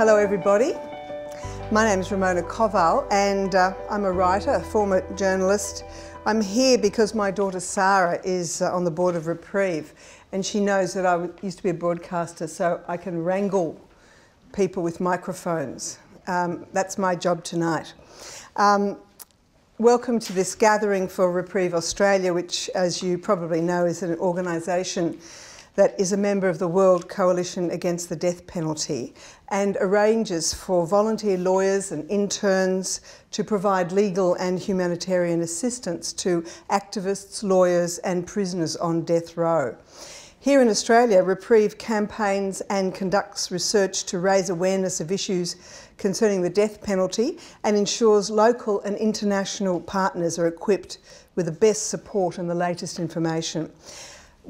Hello, everybody. My name is Ramona Koval, and uh, I'm a writer, a former journalist. I'm here because my daughter Sarah is uh, on the board of Reprieve, and she knows that I used to be a broadcaster, so I can wrangle people with microphones. Um, that's my job tonight. Um, welcome to this gathering for Reprieve Australia, which, as you probably know, is an organisation that is a member of the World Coalition Against the Death Penalty and arranges for volunteer lawyers and interns to provide legal and humanitarian assistance to activists, lawyers, and prisoners on death row. Here in Australia, Reprieve campaigns and conducts research to raise awareness of issues concerning the death penalty and ensures local and international partners are equipped with the best support and the latest information.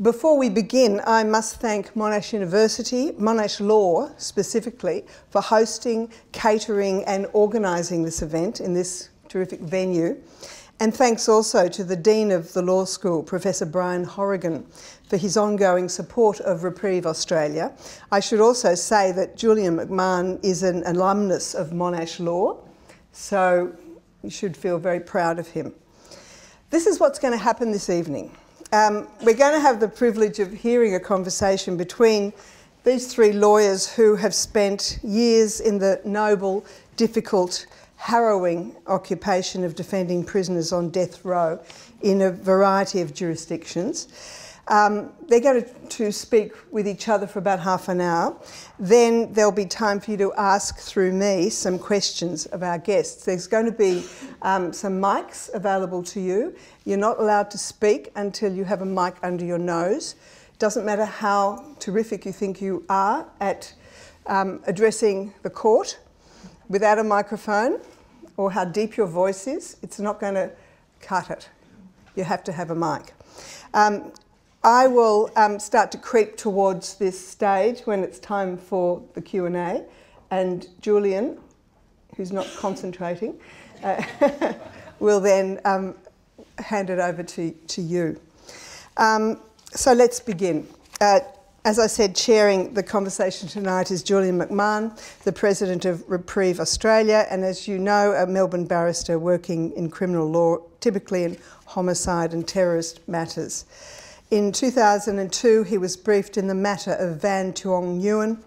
Before we begin, I must thank Monash University, Monash Law specifically, for hosting, catering, and organising this event in this terrific venue. And thanks also to the Dean of the Law School, Professor Brian Horrigan, for his ongoing support of Reprieve Australia. I should also say that Julian McMahon is an alumnus of Monash Law, so you should feel very proud of him. This is what's going to happen this evening. Um, we're going to have the privilege of hearing a conversation between these three lawyers who have spent years in the noble, difficult, harrowing occupation of defending prisoners on death row in a variety of jurisdictions. Um, they're going to, speak with each other for about half an hour. Then there'll be time for you to ask through me some questions of our guests. There's going to be um, some mics available to you. You're not allowed to speak until you have a mic under your nose. Doesn't matter how terrific you think you are at um, addressing the court without a microphone or how deep your voice is, it's not going to cut it. You have to have a mic. Um, I will um, start to creep towards this stage when it's time for the Q&A and Julian, who's not concentrating, uh, will then um, hand it over to, to you. Um, so let's begin. Uh, as I said, chairing the conversation tonight is Julian McMahon, the President of Reprieve Australia, and as you know, a Melbourne barrister working in criminal law, typically in homicide and terrorist matters. In 2002, he was briefed in the matter of Van Tuong Nguyen,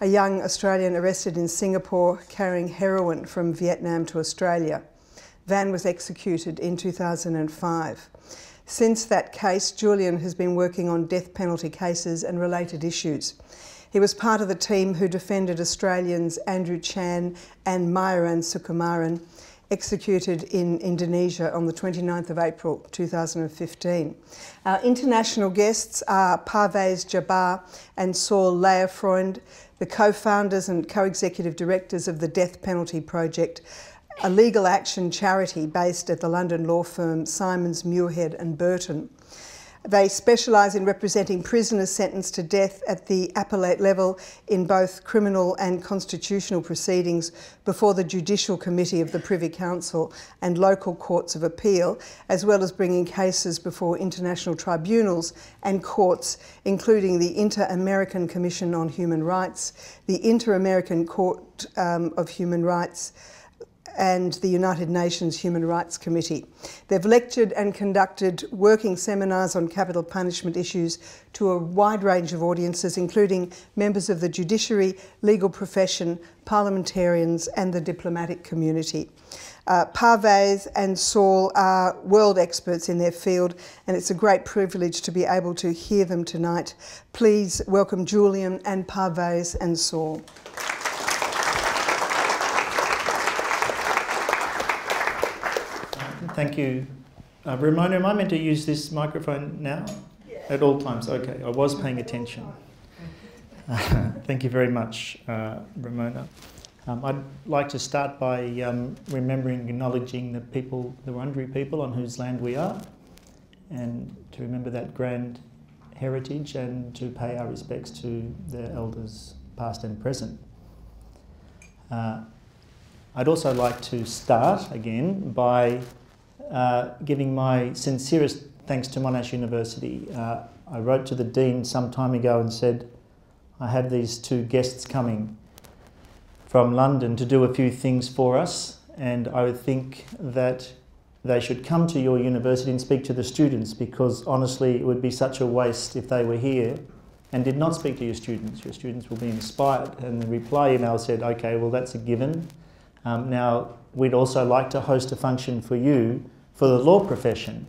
a young Australian arrested in Singapore carrying heroin from Vietnam to Australia. Van was executed in 2005. Since that case, Julian has been working on death penalty cases and related issues. He was part of the team who defended Australians Andrew Chan and Myuran Sukumaran executed in Indonesia on the 29th of April 2015. Our international guests are Parvais Jabbar and Saul Lehrfreund, the co-founders and co-executive directors of the Death Penalty Project, a legal action charity based at the London law firm Simons Muirhead and Burton. They specialise in representing prisoners sentenced to death at the appellate level in both criminal and constitutional proceedings before the Judicial Committee of the Privy Council and local courts of appeal, as well as bringing cases before international tribunals and courts, including the Inter-American Commission on Human Rights, the Inter-American Court um, of Human Rights, and the United Nations Human Rights Committee. They've lectured and conducted working seminars on capital punishment issues to a wide range of audiences, including members of the judiciary, legal profession, parliamentarians, and the diplomatic community. Uh, Parvais and Saul are world experts in their field, and it's a great privilege to be able to hear them tonight. Please welcome Julian and Parvais and Saul. Thank you. Uh, Ramona, am I meant to use this microphone now? Yeah. At all times? Okay, I was paying attention. thank you very much, uh, Ramona. Um, I'd like to start by um, remembering, acknowledging the people, the Wurundjeri people on whose land we are, and to remember that grand heritage and to pay our respects to their elders, past and present. Uh, I'd also like to start again by uh, giving my sincerest thanks to Monash University. Uh, I wrote to the Dean some time ago and said, I have these two guests coming from London to do a few things for us, and I would think that they should come to your university and speak to the students because honestly, it would be such a waste if they were here and did not speak to your students. Your students will be inspired. And the reply email said, okay, well, that's a given. Um, now, we'd also like to host a function for you for the law profession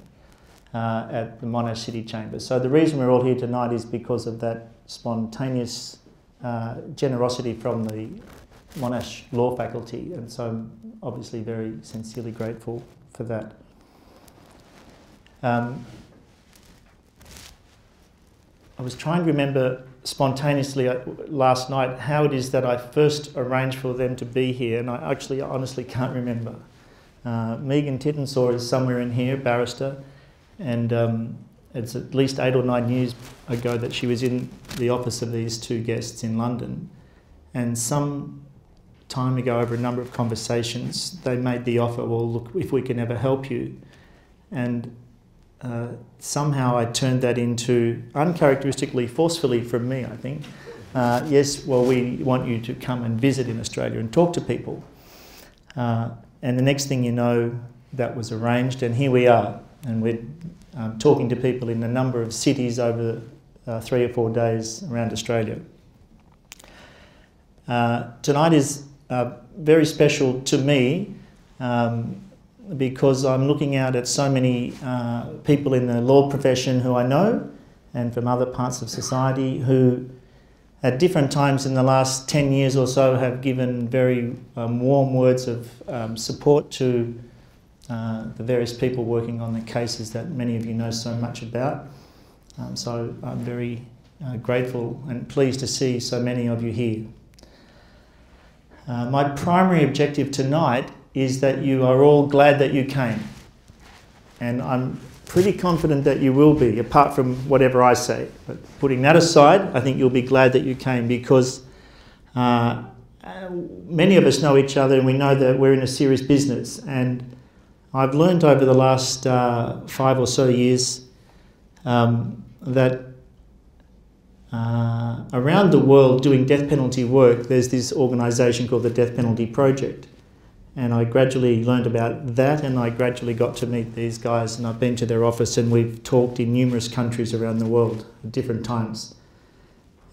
uh, at the Monash City Chambers. So the reason we're all here tonight is because of that spontaneous uh, generosity from the Monash Law Faculty, and so I'm obviously very sincerely grateful for that. Um, I was trying to remember spontaneously uh, last night how it is that I first arranged for them to be here, and I actually honestly can't remember. Uh, Megan Tittensaw is somewhere in here, barrister, and um, it's at least eight or nine years ago that she was in the office of these two guests in London. And some time ago, over a number of conversations, they made the offer, well, look, if we can ever help you. And uh, somehow I turned that into, uncharacteristically, forcefully from me, I think. Uh, yes, well, we want you to come and visit in Australia and talk to people. Uh, and the next thing you know, that was arranged, and here we are. And we're um, talking to people in a number of cities over uh, three or four days around Australia. Uh, tonight is uh, very special to me um, because I'm looking out at so many uh, people in the law profession who I know and from other parts of society who at different times in the last 10 years or so have given very um, warm words of um, support to uh, the various people working on the cases that many of you know so much about. Um, so I'm very uh, grateful and pleased to see so many of you here. Uh, my primary objective tonight is that you are all glad that you came. And I'm pretty confident that you will be, apart from whatever I say. But putting that aside, I think you'll be glad that you came because uh, many of us know each other and we know that we're in a serious business. And I've learned over the last uh, five or so years um, that uh, around the world doing death penalty work, there's this organisation called the Death Penalty Project. And I gradually learned about that and I gradually got to meet these guys and I've been to their office and we've talked in numerous countries around the world at different times.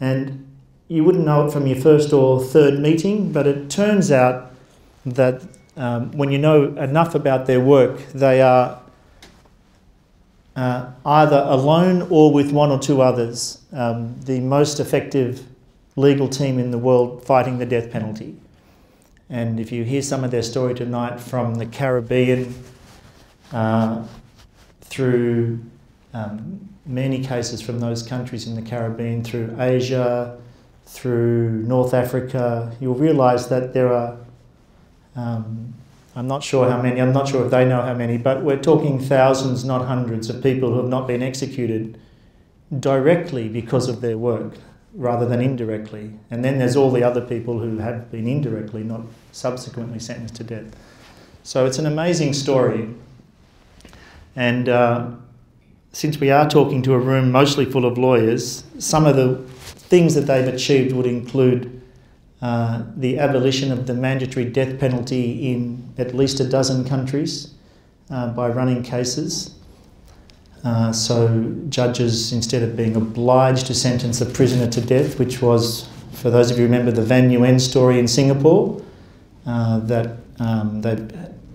And you wouldn't know it from your first or third meeting, but it turns out that um, when you know enough about their work, they are uh, either alone or with one or two others, um, the most effective legal team in the world fighting the death penalty. And if you hear some of their story tonight from the Caribbean uh, through um, many cases from those countries in the Caribbean, through Asia, through North Africa, you'll realise that there are um, I'm not sure how many, I'm not sure if they know how many, but we're talking thousands, not hundreds, of people who have not been executed directly because of their work rather than indirectly. And then there's all the other people who have been indirectly, not subsequently sentenced to death. So it's an amazing story. And uh, since we are talking to a room mostly full of lawyers, some of the things that they've achieved would include uh, the abolition of the mandatory death penalty in at least a dozen countries uh, by running cases. Uh, so, judges, instead of being obliged to sentence a prisoner to death, which was, for those of you who remember the Van Nguyen story in Singapore, uh, that um, they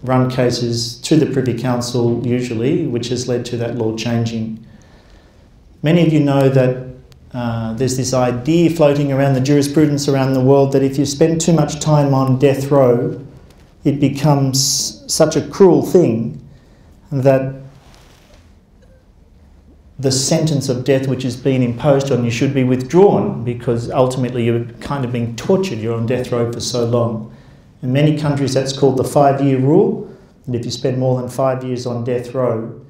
run cases to the Privy Council usually, which has led to that law changing. Many of you know that uh, there's this idea floating around the jurisprudence around the world that if you spend too much time on death row, it becomes such a cruel thing that the sentence of death which has been imposed on you should be withdrawn because ultimately you're kind of being tortured. You're on death row for so long. In many countries, that's called the five year rule. And if you spend more than five years on death row,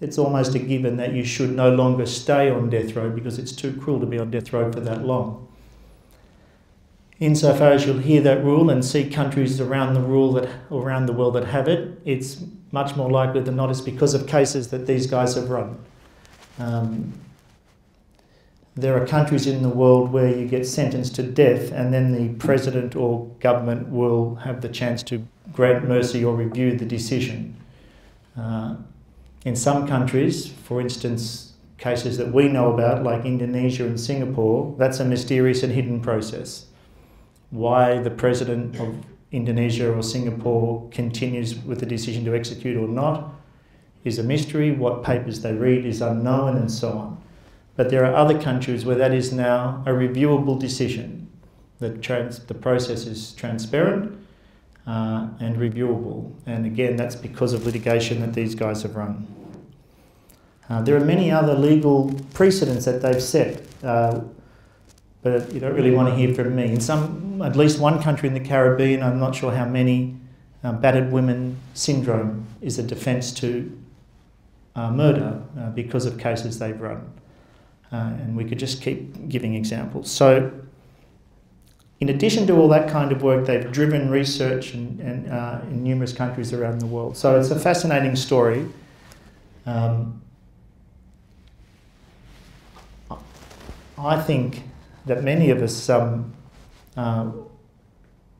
it's almost a given that you should no longer stay on death row because it's too cruel to be on death row for that long. Insofar as you'll hear that rule and see countries around the rule that around the world that have it, it's much more likely than not it's because of cases that these guys have run. Um, there are countries in the world where you get sentenced to death and then the president or government will have the chance to grant mercy or review the decision. Uh, in some countries, for instance, cases that we know about, like Indonesia and Singapore, that's a mysterious and hidden process. Why the president of Indonesia or Singapore continues with the decision to execute or not is a mystery. What papers they read is unknown, and so on. But there are other countries where that is now a reviewable decision. The, trans- the process is transparent uh, and reviewable. And again, that's because of litigation that these guys have run. Uh, there are many other legal precedents that they've set, uh, but you don't really want to hear from me. In some, at least one country in the Caribbean, I'm not sure how many, uh, battered women syndrome is a defence to uh, murder uh, because of cases they've run. Uh, and we could just keep giving examples. So, in addition to all that kind of work, they've driven research in, uh, in numerous countries around the world. So, it's a fascinating story. Um, I think that many of us um, uh,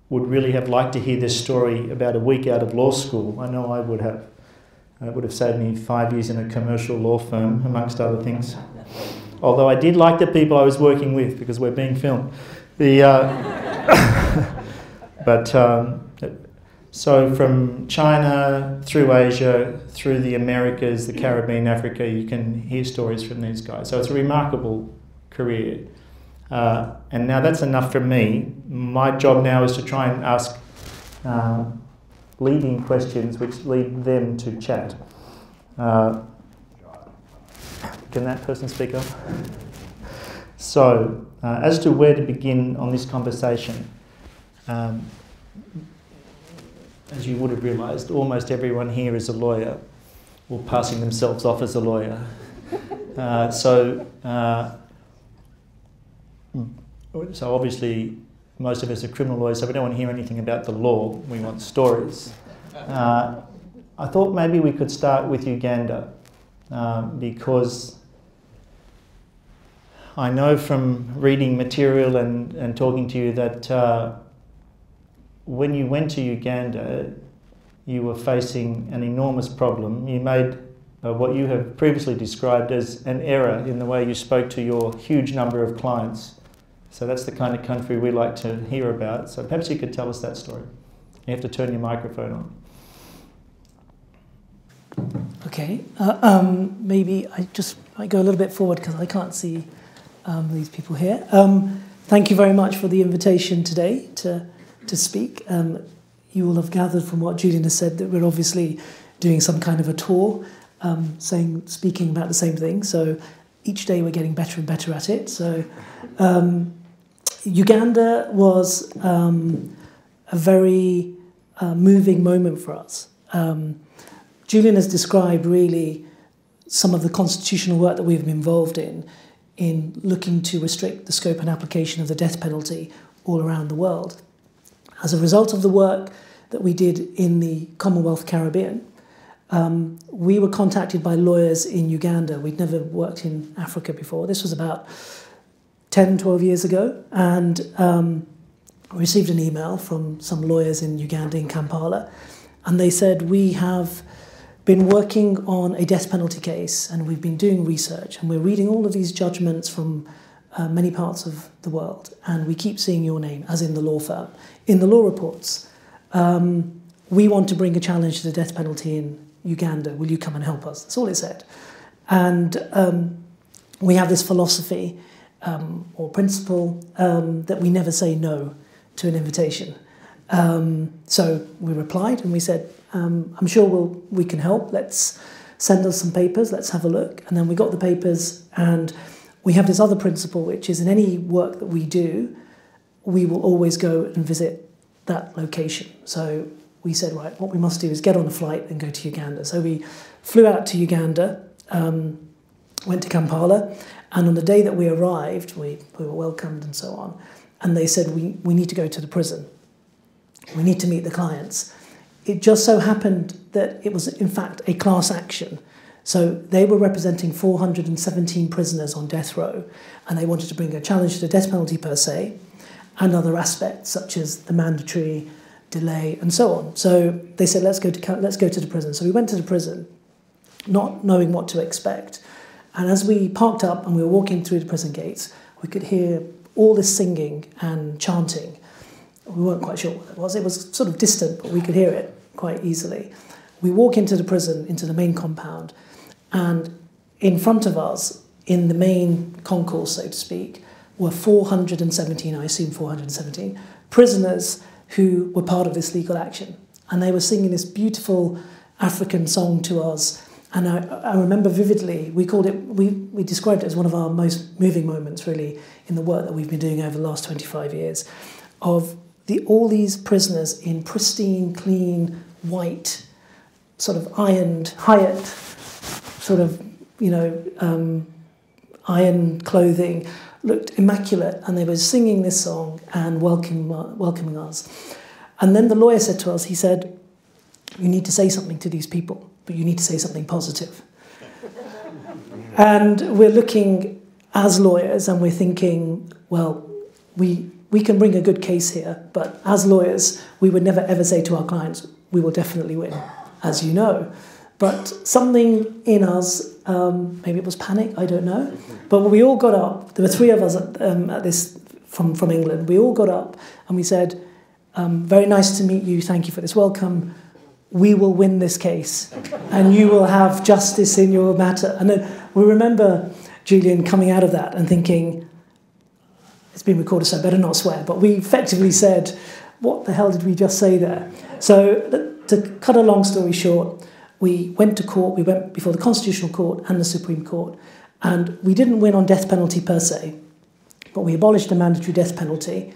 would really have liked to hear this story about a week out of law school. I know I would have. It would have saved me five years in a commercial law firm, amongst other things although I did like the people I was working with because we're being filmed. The, uh, but um, so from China through Asia, through the Americas, the Caribbean, Africa, you can hear stories from these guys. So it's a remarkable career. Uh, and now that's enough for me. My job now is to try and ask uh, leading questions which lead them to chat. Uh, can that person speak up? So, uh, as to where to begin on this conversation, um, as you would have realised, almost everyone here is a lawyer or passing themselves off as a lawyer. Uh, so, uh, so obviously, most of us are criminal lawyers, so we don't want to hear anything about the law. We want stories. Uh, I thought maybe we could start with Uganda uh, because I know from reading material and, and talking to you that uh, when you went to Uganda, you were facing an enormous problem. You made uh, what you have previously described as an error in the way you spoke to your huge number of clients. So that's the kind of country we like to hear about. So perhaps you could tell us that story. You have to turn your microphone on. Okay, uh, um, maybe I just might go a little bit forward because I can't see um, these people here. Um, thank you very much for the invitation today to, to speak. Um, you will have gathered from what Julian has said that we're obviously doing some kind of a tour, um, saying, speaking about the same thing. So each day we're getting better and better at it. So um, Uganda was um, a very uh, moving moment for us. Julian has described really some of the constitutional work that we've been involved in in looking to restrict the scope and application of the death penalty all around the world. As a result of the work that we did in the Commonwealth Caribbean, um, we were contacted by lawyers in Uganda. We'd never worked in Africa before. This was about 10, 12 years ago, and um, received an email from some lawyers in Uganda, in Kampala, and they said, We have been working on a death penalty case and we've been doing research and we're reading all of these judgments from uh, many parts of the world and we keep seeing your name as in the law firm. In the law reports um, we want to bring a challenge to the death penalty in uganda. Will you come and help us? That's all it said. And um, we have this philosophy um, or principle um, that we never say no to an invitation um, so we replied and we said um, I'm sure we'll, we can help. Let's send us some papers, let's have a look. And then we got the papers, and we have this other principle, which is in any work that we do, we will always go and visit that location. So we said, right, what we must do is get on a flight and go to Uganda. So we flew out to Uganda, um, went to Kampala, and on the day that we arrived, we, we were welcomed and so on. And they said, we, we need to go to the prison. we need to meet the clients. It just so happened that it was, in fact, a class action. So they were representing 417 prisoners on death row, and they wanted to bring a challenge to the death penalty per se and other aspects such as the mandatory delay and so on. So they said, let's go to, let's go to the prison. So we went to the prison, not knowing what to expect. And as we parked up and we were walking through the prison gates, we could hear all this singing and chanting. We weren't quite sure what it was. It was sort of distant, but we could hear it quite easily. We walk into the prison, into the main compound, and in front of us, in the main concourse, so to speak, were 417, I assume 417, prisoners who were part of this legal action. And they were singing this beautiful African song to us. And I, I remember vividly, we called it, we, we described it as one of our most moving moments, really, in the work that we've been doing over the last 25 years, of the, all these prisoners in pristine, clean, white, sort of ironed, Hyatt sort of, you know, um, iron clothing, looked immaculate, and they were singing this song and welcoming, welcoming us. And then the lawyer said to us, he said, You need to say something to these people, but you need to say something positive. and we're looking as lawyers and we're thinking, well, we, we can bring a good case here, but as lawyers, we would never ever say to our clients, we will definitely win, as you know. But something in us, um, maybe it was panic, I don't know. But we all got up. There were three of us at, um, at this from, from England. We all got up and we said, um, Very nice to meet you. Thank you for this welcome. We will win this case and you will have justice in your matter. And then we remember Julian coming out of that and thinking, It's been recorded, so I better not swear. But we effectively said, What the hell did we just say there? So, to cut a long story short, we went to court, we went before the Constitutional Court and the Supreme Court, and we didn't win on death penalty per se, but we abolished the mandatory death penalty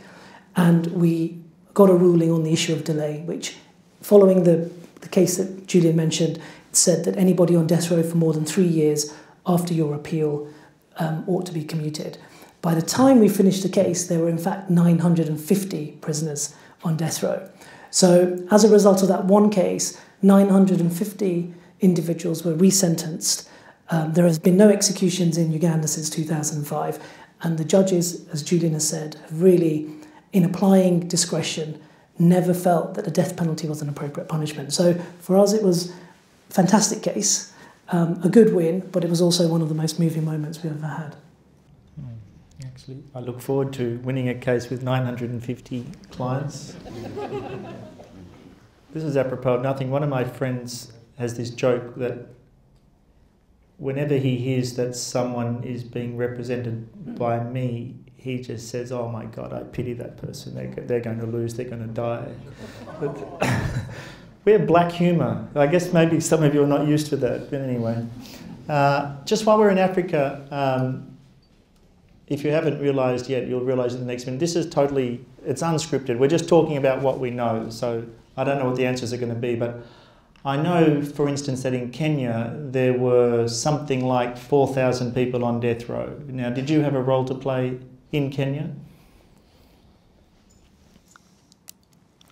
and we got a ruling on the issue of delay, which, following the, the case that Julian mentioned, said that anybody on death row for more than three years after your appeal um, ought to be commuted. By the time we finished the case, there were in fact 950 prisoners on death row. So, as a result of that one case, 950 individuals were resentenced. Um, there has been no executions in Uganda since 2005, and the judges, as Julian has said, have really, in applying discretion, never felt that the death penalty was an appropriate punishment. So for us, it was a fantastic case, um, a good win, but it was also one of the most moving moments we've ever had. Actually, I look forward to winning a case with 950 clients. this is apropos of nothing. One of my friends has this joke that whenever he hears that someone is being represented by me, he just says, "Oh my God, I pity that person. They're, they're going to lose. They're going to die." But we have black humour. I guess maybe some of you are not used to that. But anyway, uh, just while we're in Africa, um, if you haven't realised yet, you'll realise in the next minute. This is totally it's unscripted. We're just talking about what we know. So I don't know what the answers are going to be, but I know, for instance, that in Kenya there were something like 4,000 people on death row. Now, did you have a role to play in Kenya?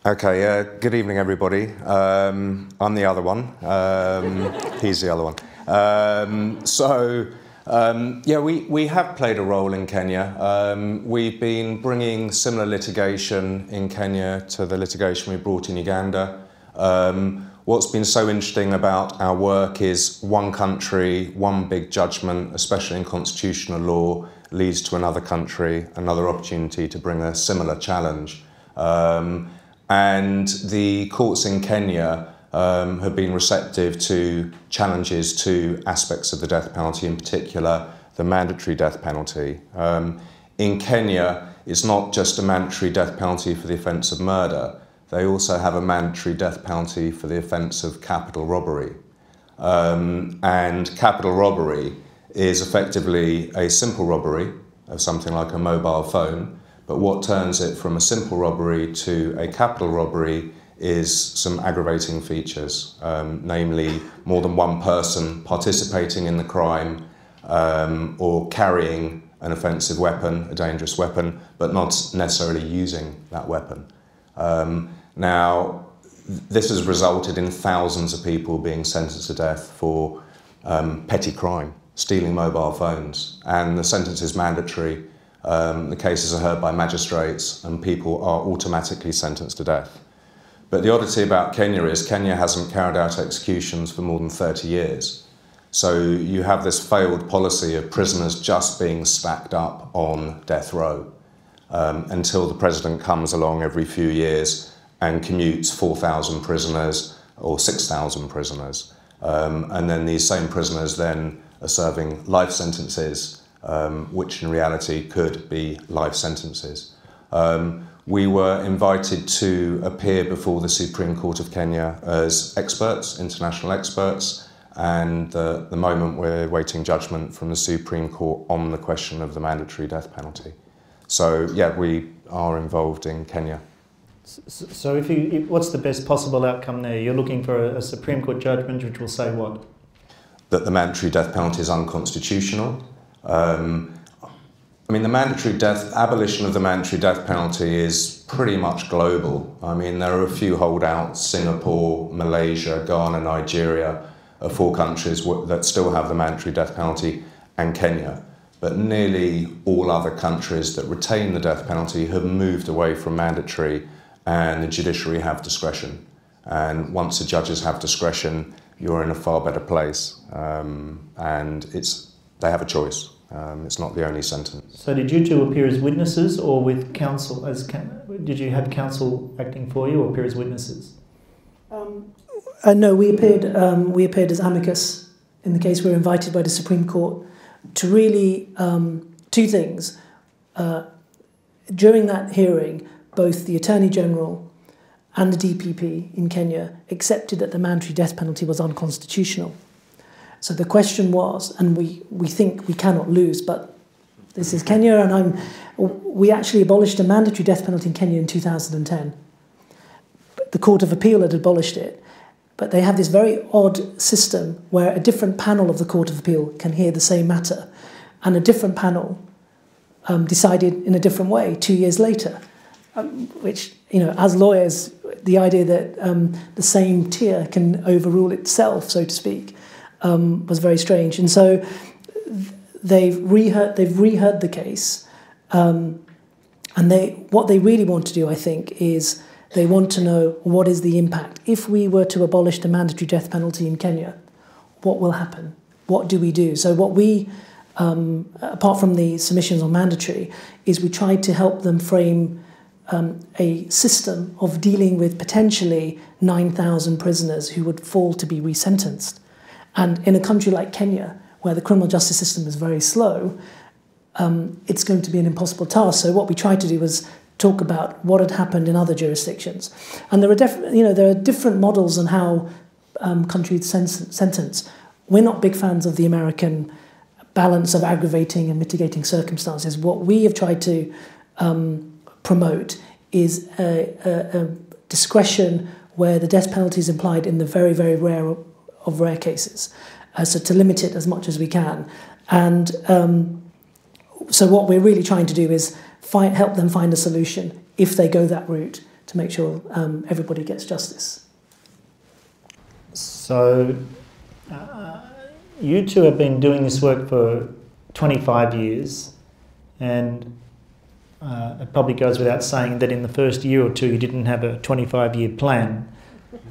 Okay, uh, good evening, everybody. Um, I'm the other one. Um, he's the other one. Um, so, um, yeah, we, we have played a role in Kenya. Um, we've been bringing similar litigation in Kenya to the litigation we brought in Uganda. Um, what's been so interesting about our work is one country, one big judgment, especially in constitutional law, leads to another country, another opportunity to bring a similar challenge. Um, and the courts in Kenya um, have been receptive to challenges to aspects of the death penalty, in particular the mandatory death penalty. Um, in Kenya, it's not just a mandatory death penalty for the offence of murder, they also have a mandatory death penalty for the offence of capital robbery. Um, and capital robbery is effectively a simple robbery of something like a mobile phone, but what turns it from a simple robbery to a capital robbery is some aggravating features, um, namely more than one person participating in the crime um, or carrying an offensive weapon, a dangerous weapon, but not necessarily using that weapon. Um, now, this has resulted in thousands of people being sentenced to death for um, petty crime, stealing mobile phones, and the sentence is mandatory. Um, the cases are heard by magistrates, and people are automatically sentenced to death. But the oddity about Kenya is Kenya hasn't carried out executions for more than 30 years. So you have this failed policy of prisoners just being stacked up on death row um, until the president comes along every few years and commutes 4,000 prisoners or 6,000 prisoners. Um, and then these same prisoners then are serving life sentences, um, which in reality could be life sentences. Um, we were invited to appear before the Supreme Court of Kenya as experts, international experts, and the, the moment we're waiting judgment from the Supreme Court on the question of the mandatory death penalty. So, yeah, we are involved in Kenya. So, if you, what's the best possible outcome there? You're looking for a, a Supreme Court judgment which will say what? That the mandatory death penalty is unconstitutional. Um, I mean, the mandatory death, abolition of the mandatory death penalty is pretty much global. I mean, there are a few holdouts Singapore, Malaysia, Ghana, Nigeria are four countries that still have the mandatory death penalty, and Kenya. But nearly all other countries that retain the death penalty have moved away from mandatory and the judiciary have discretion. And once the judges have discretion, you're in a far better place. Um, and it's, they have a choice. Um, it's not the only sentence. So, did you two appear as witnesses or with counsel? As did you have counsel acting for you or appear as witnesses? Um, uh, no, we appeared. Um, we appeared as amicus in the case. We were invited by the Supreme Court to really um, two things. Uh, during that hearing, both the Attorney General and the DPP in Kenya accepted that the mandatory death penalty was unconstitutional. So the question was, and we, we think we cannot lose, but this is Kenya, and I'm, we actually abolished a mandatory death penalty in Kenya in 2010. The Court of Appeal had abolished it, but they have this very odd system where a different panel of the Court of Appeal can hear the same matter, and a different panel um, decided in a different way two years later um, which, you know, as lawyers, the idea that um, the same tier can overrule itself, so to speak, um, was very strange. And so they've reheard, they've reheard the case, um, and they what they really want to do, I think, is they want to know what is the impact. If we were to abolish the mandatory death penalty in Kenya, what will happen? What do we do? So what we um, apart from the submissions on mandatory, is we tried to help them frame um, a system of dealing with potentially 9,000 prisoners who would fall to be resentenced. And in a country like Kenya, where the criminal justice system is very slow, um, it's going to be an impossible task. So what we tried to do was talk about what had happened in other jurisdictions. And there are, you know, there are different models on how um, countries sen- sentence. We're not big fans of the American balance of aggravating and mitigating circumstances. What we have tried to um, promote is a, a, a discretion where the death penalty is implied in the very, very rare of rare cases. Uh, so to limit it as much as we can. And um, so what we're really trying to do is help them find a solution if they go that route to make sure um, everybody gets justice. So uh, you two have been doing this work for 25 years and uh, it probably goes without saying that in the first year or two you didn't have a 25 year plan.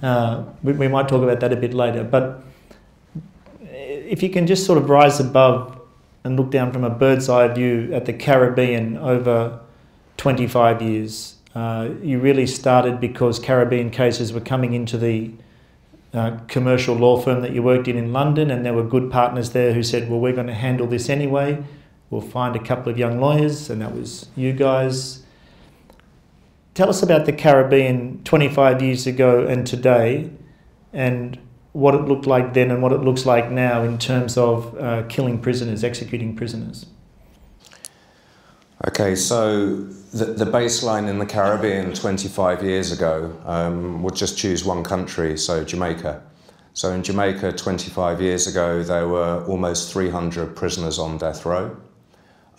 Uh, we, we, might talk about that a bit later, but if you can just sort of rise above and look down from a bird's eye view at the Caribbean over 25 years, uh, you really started because Caribbean cases were coming into the uh, commercial law firm that you worked in in London, and there were good partners there who said, Well, we're going to handle this anyway we'll find a couple of young lawyers, and that was you guys. Tell us about the Caribbean 25 years ago and today, and what it looked like then and what it looks like now in terms of uh, killing prisoners, executing prisoners. Okay, so the, the baseline in the Caribbean 25 years ago, um, we'll just choose one country, so Jamaica. So in Jamaica 25 years ago, there were almost 300 prisoners on death row.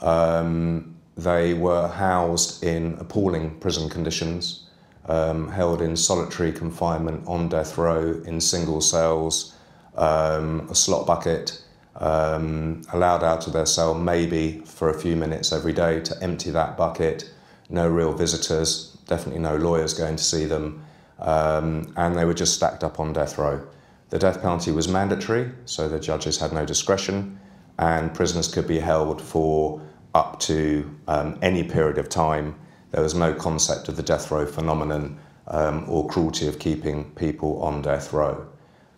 Um, they were housed in appalling prison conditions, um, held in solitary confinement on death row in single cells, um, a slot bucket, um, allowed out of their cell maybe for a few minutes every day to empty that bucket. No real visitors, definitely no lawyers going to see them, um, and they were just stacked up on death row. The death penalty was mandatory, so the judges had no discretion, and prisoners could be held for up to um, any period of time. There was no concept of the death row phenomenon um, or cruelty of keeping people on death row.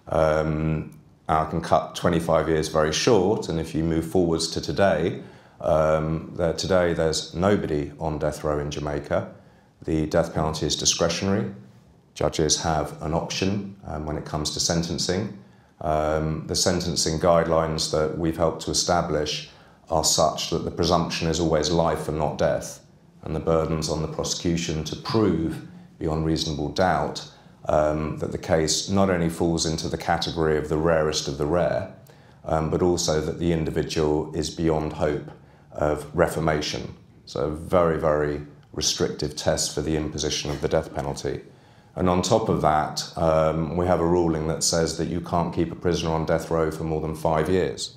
Um, I can cut 25 years very short, and if you move forwards to today, um, today there's nobody on death row in Jamaica. The death penalty is discretionary. Judges have an option um, when it comes to sentencing. Um, the sentencing guidelines that we've helped to establish are such that the presumption is always life and not death, and the burden's on the prosecution to prove beyond reasonable doubt um, that the case not only falls into the category of the rarest of the rare, um, but also that the individual is beyond hope of reformation. So, a very, very restrictive test for the imposition of the death penalty. And on top of that, um, we have a ruling that says that you can't keep a prisoner on death row for more than five years.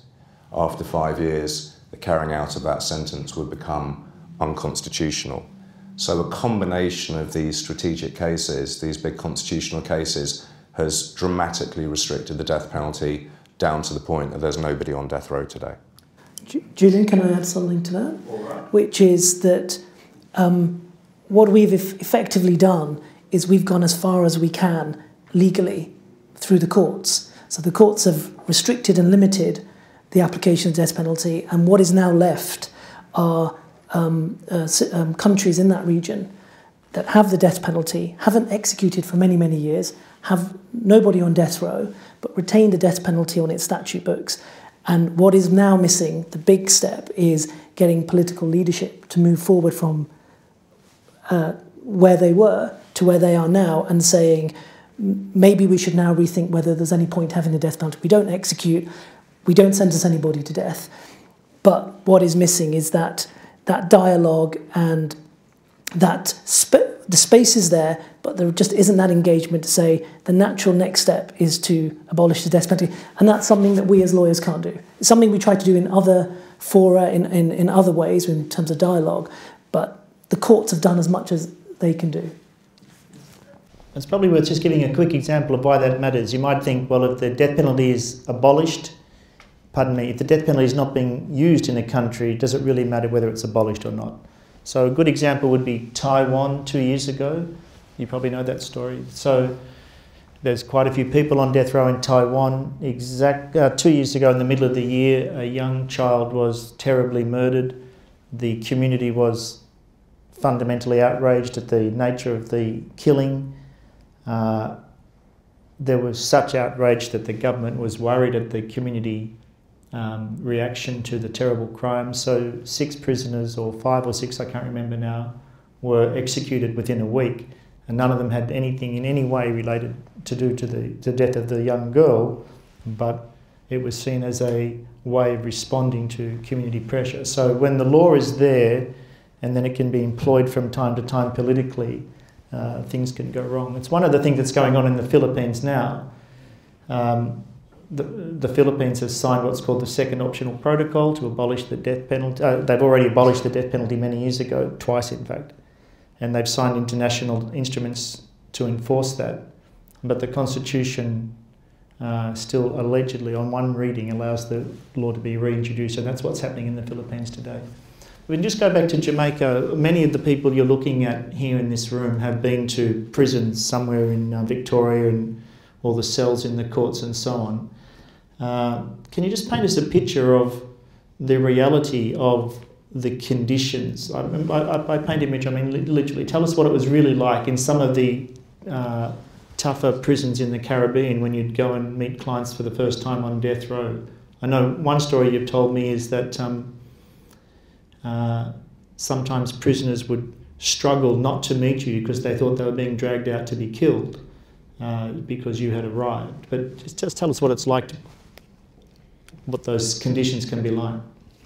After five years, carrying out of that sentence would become unconstitutional. So a combination of these strategic cases, these big constitutional cases, has dramatically restricted the death penalty down to the point that there's nobody on death row today. Julian, can I add something to that? Which is that um, what we've effectively done is we've gone as far as we can legally through the courts. So the courts have restricted and limited the application of death penalty, and what is now left are um, uh, um, countries in that region that have the death penalty, haven't executed for many, many years, have nobody on death row, but retain the death penalty on its statute books. And what is now missing, the big step, is getting political leadership to move forward from uh, where they were to where they are now and saying maybe we should now rethink whether there's any point having the death penalty. We don't execute, we don't sentence anybody to death. But what is missing is that that dialogue and that sp- the space is there, but there just isn't that engagement to say the natural next step is to abolish the death penalty. And that's something that we as lawyers can't do. It's something we try to do in other fora, in, in, in other ways, in terms of dialogue, but the courts have done as much as they can do. It's probably worth just giving a quick example of why that matters. You might think, well, if the death penalty is abolished, pardon me, if the death penalty is not being used in a country, does it really matter whether it's abolished or not? So a good example would be Taiwan two years ago. You probably know that story. So there's quite a few people on death row in Taiwan. Exact uh, two years ago, in the middle of the year, a young child was terribly murdered. The community was fundamentally outraged at the nature of the killing. Uh, there was such outrage that the government was worried at the community um, reaction to the terrible crime. So, six prisoners, or five or six, I can't remember now, were executed within a week, and none of them had anything in any way related to do to the, the death of the young girl, but it was seen as a way of responding to community pressure. So, when the law is there and then it can be employed from time to time politically, uh, things can go wrong. It's one of the things that's going on in the Philippines now. Um, the, Philippines has signed what's called the Second Optional Protocol to abolish the death penalty. Uh, they've already abolished the death penalty many years ago, twice in fact, and they've signed international instruments to enforce that. But the Constitution uh, still allegedly, on one reading, allows the law to be reintroduced, and that's what's happening in the Philippines today. We can just go back to Jamaica. Many of the people you're looking at here in this room have been to prisons somewhere in uh, Victoria and all the cells in the courts and so on. Uh, can you just paint us a picture of the reality of the conditions? I, I, I paint image, I mean literally. Tell us what it was really like in some of the uh, tougher prisons in the Caribbean when you'd go and meet clients for the first time on death row. I know one story you've told me is that um, uh, sometimes prisoners would struggle not to meet you because they thought they were being dragged out to be killed uh, because you had arrived. But just, just tell us what it's like to what those conditions can be like?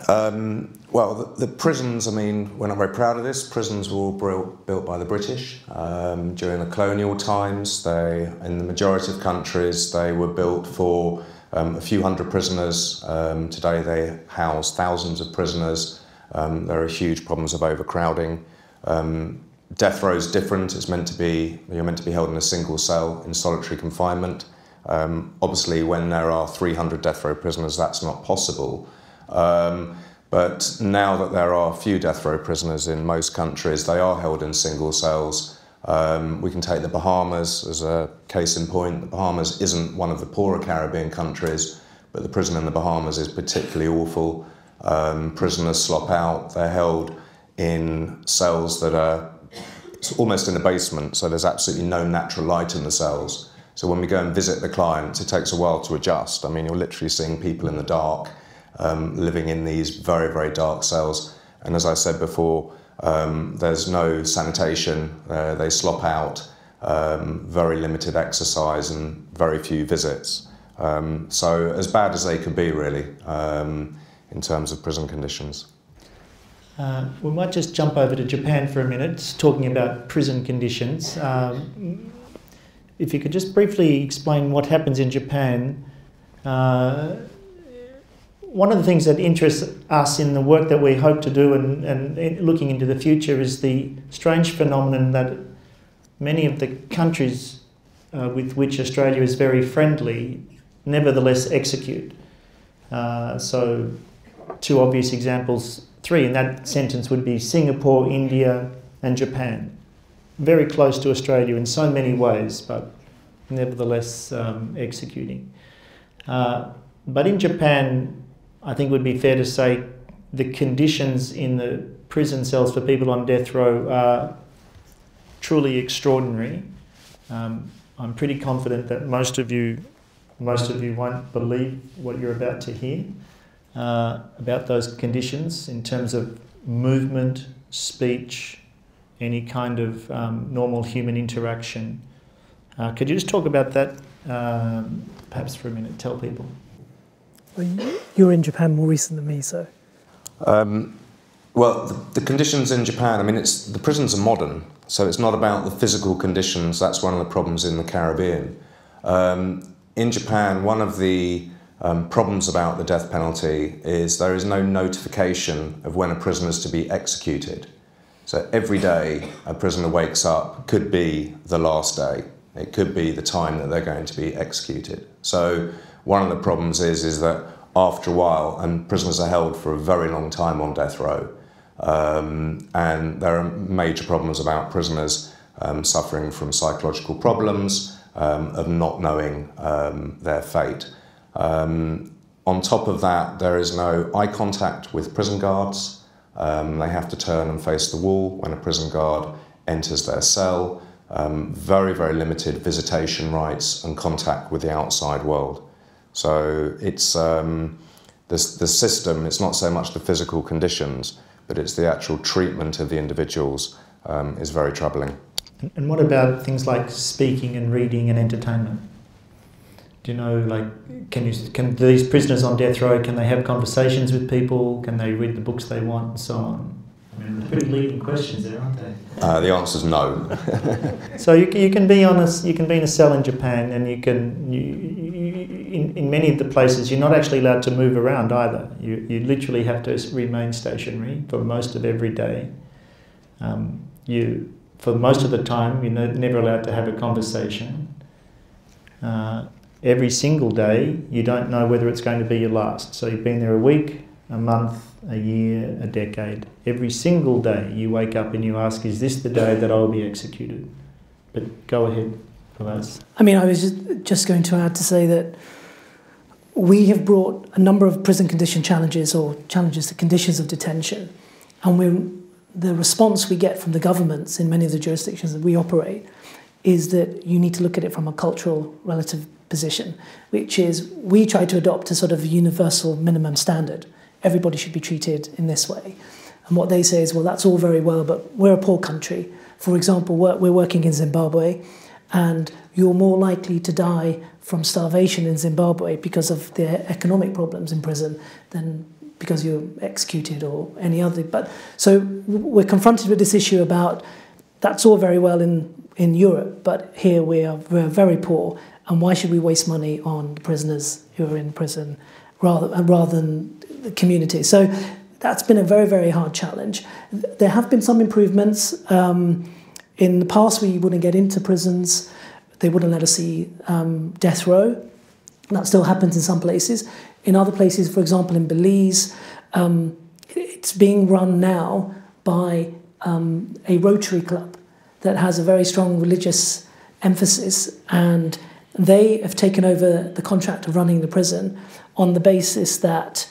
Um, well, the, the, prisons, I mean, we're not very proud of this. Prisons were all built, by the British um, during the colonial times. They, in the majority of countries, they were built for um, a few hundred prisoners. Um, today they house thousands of prisoners. Um, there are huge problems of overcrowding. Um, death row is different. It's meant to be you're meant to be held in a single cell in solitary confinement. Um, obviously, when there are 300 death row prisoners, that's not possible. Um, but now that there are few death row prisoners in most countries, they are held in single cells. Um, we can take the Bahamas as a case in point. The Bahamas isn't one of the poorer Caribbean countries, but the prison in the Bahamas is particularly awful. Um, prisoners slop out, they're held in cells that are almost in the basement, so there's absolutely no natural light in the cells. So when we go and visit the clients, it takes a while to adjust. I mean, you're literally seeing people in the dark um, living in these very, very dark cells. And as I said before, um, there's no sanitation, uh, they slop out, um, very limited exercise, and very few visits. Um, so, as bad as they can be, really, um, in terms of prison conditions. Uh, we might just jump over to Japan for a minute, talking about prison conditions. Um, if you could just briefly explain what happens in Japan. Uh, one of the things that interests us in the work that we hope to do and, and looking into the future is the strange phenomenon that many of the countries uh, with which Australia is very friendly nevertheless execute. Uh, so, two obvious examples, three in that sentence would be Singapore, India, and Japan. Very close to Australia in so many ways, but nevertheless um, executing. Uh, but in Japan, I think it would be fair to say the conditions in the prison cells for people on death row are truly extraordinary. Um, I'm pretty confident that most of you, most of you won't believe what you're about to hear uh, about those conditions in terms of movement, speech, any kind of um, normal human interaction. Uh, could you just talk about that, um, perhaps for a minute? Tell people. Well, you're in Japan more recent than me, so. Um, well, the, the, conditions in Japan, I mean, it's, the prisons are modern, so it's not about the physical conditions. That's one of the problems in the Caribbean. Um, in Japan, one of the um, problems about the death penalty is there is no notification of when a prisoner is to be executed. So every day a prisoner wakes up could be the last day. It could be the time that they're going to be executed. So one of the problems is, is that after a while, and prisoners are held for a very long time on death row, um, and there are major problems about prisoners um, suffering from psychological problems, um, of not knowing um, their fate. Um, on top of that, there is no eye contact with prison guards. Um, they have to turn and face the wall when a prison guard enters their cell. very, very limited visitation rights and contact with the outside world. So it's um, the, the system, it's not so much the physical conditions, but it's the actual treatment of the individuals um, is very troubling. And what about things like speaking and reading and entertainment? Do you know, like, can you can these prisoners on death row can they have conversations with people? Can they read the books they want and so on? I mean, they're pretty leading questions there, aren't they? Uh, the answer is no. so you, you can be on a you can be in a cell in Japan, and you can you, you, in in many of the places you're not actually allowed to move around either. You you literally have to remain stationary for most of every day. Um, you for most of the time you're never allowed to have a conversation. Uh, every single day you don't know whether it's going to be your last. So you've been there a week, a month, a year, a decade. Every single day you wake up and you ask, is this the day that I will be executed? But go ahead, Parvais. I mean, I was just, just going to add to say that we have brought a number of prison condition challenges or challenges to conditions of detention. And the response we get from the governments in many of the jurisdictions that we operate is that you need to look at it from a cultural relative position, which is we try to adopt a sort of universal minimum standard everybody should be treated in this way. And what they say is, well, that's all very well, but we're a poor country. For example, we're working in Zimbabwe, and you're more likely to die from starvation in Zimbabwe because of the economic problems in prison than because you're executed or any other. But so we're confronted with this issue about that's all very well in, in Europe, but here we are we're very poor, And why should we waste money on prisoners who are in prison rather, rather than the community? So that's been a very, very hard challenge. There have been some improvements. Um, in the past, we wouldn't get into prisons, they wouldn't let us see um, death row. That still happens in some places. In other places, for example, in Belize, um, it's being run now by um, a Rotary Club that has a very strong religious emphasis, and They have taken over the contract of running the prison on the basis that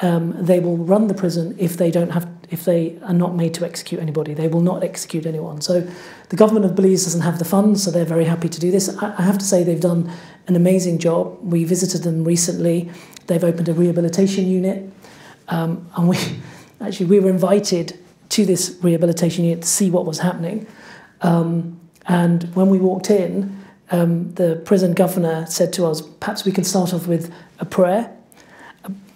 um, they will run the prison if they don't have if they are not made to execute anybody. They will not execute anyone. So the government of Belize doesn't have the funds, so they're very happy to do this. I, I have to say they've done an amazing job. We visited them recently. They've opened a rehabilitation unit, um, and we actually we were invited to this rehabilitation unit to see what was happening. Um, and when we walked in, um, the prison governor said to us, perhaps we can start off with a prayer.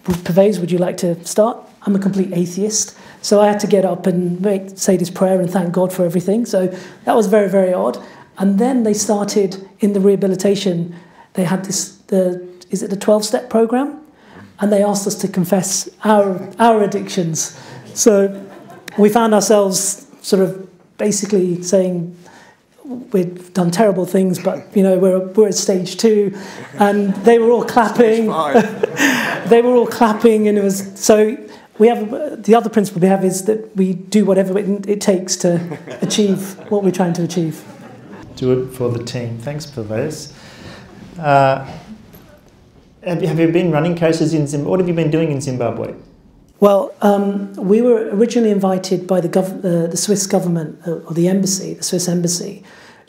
Parvais, would you like to start? I'm a complete atheist, so I had to get up and make, say this prayer and thank God for everything. So that was very, very odd. And then they started in the rehabilitation. They had this, the is it the 12 step program? And they asked us to confess our, our addictions. So we found ourselves sort of basically saying, we'd done terrible things, but you know we're we're at stage two, and they were all clapping. they were all clapping, and it was so. We have the other principle we have is that we do whatever it, it takes to achieve what we're trying to achieve. Do it for the team. Thanks, Parvais. Uh, have, have you been running cases in Zimbabwe? What have you been doing in Zimbabwe? Well, um, we were originally invited by the, gov- uh, the Swiss government uh, or the embassy, the Swiss embassy,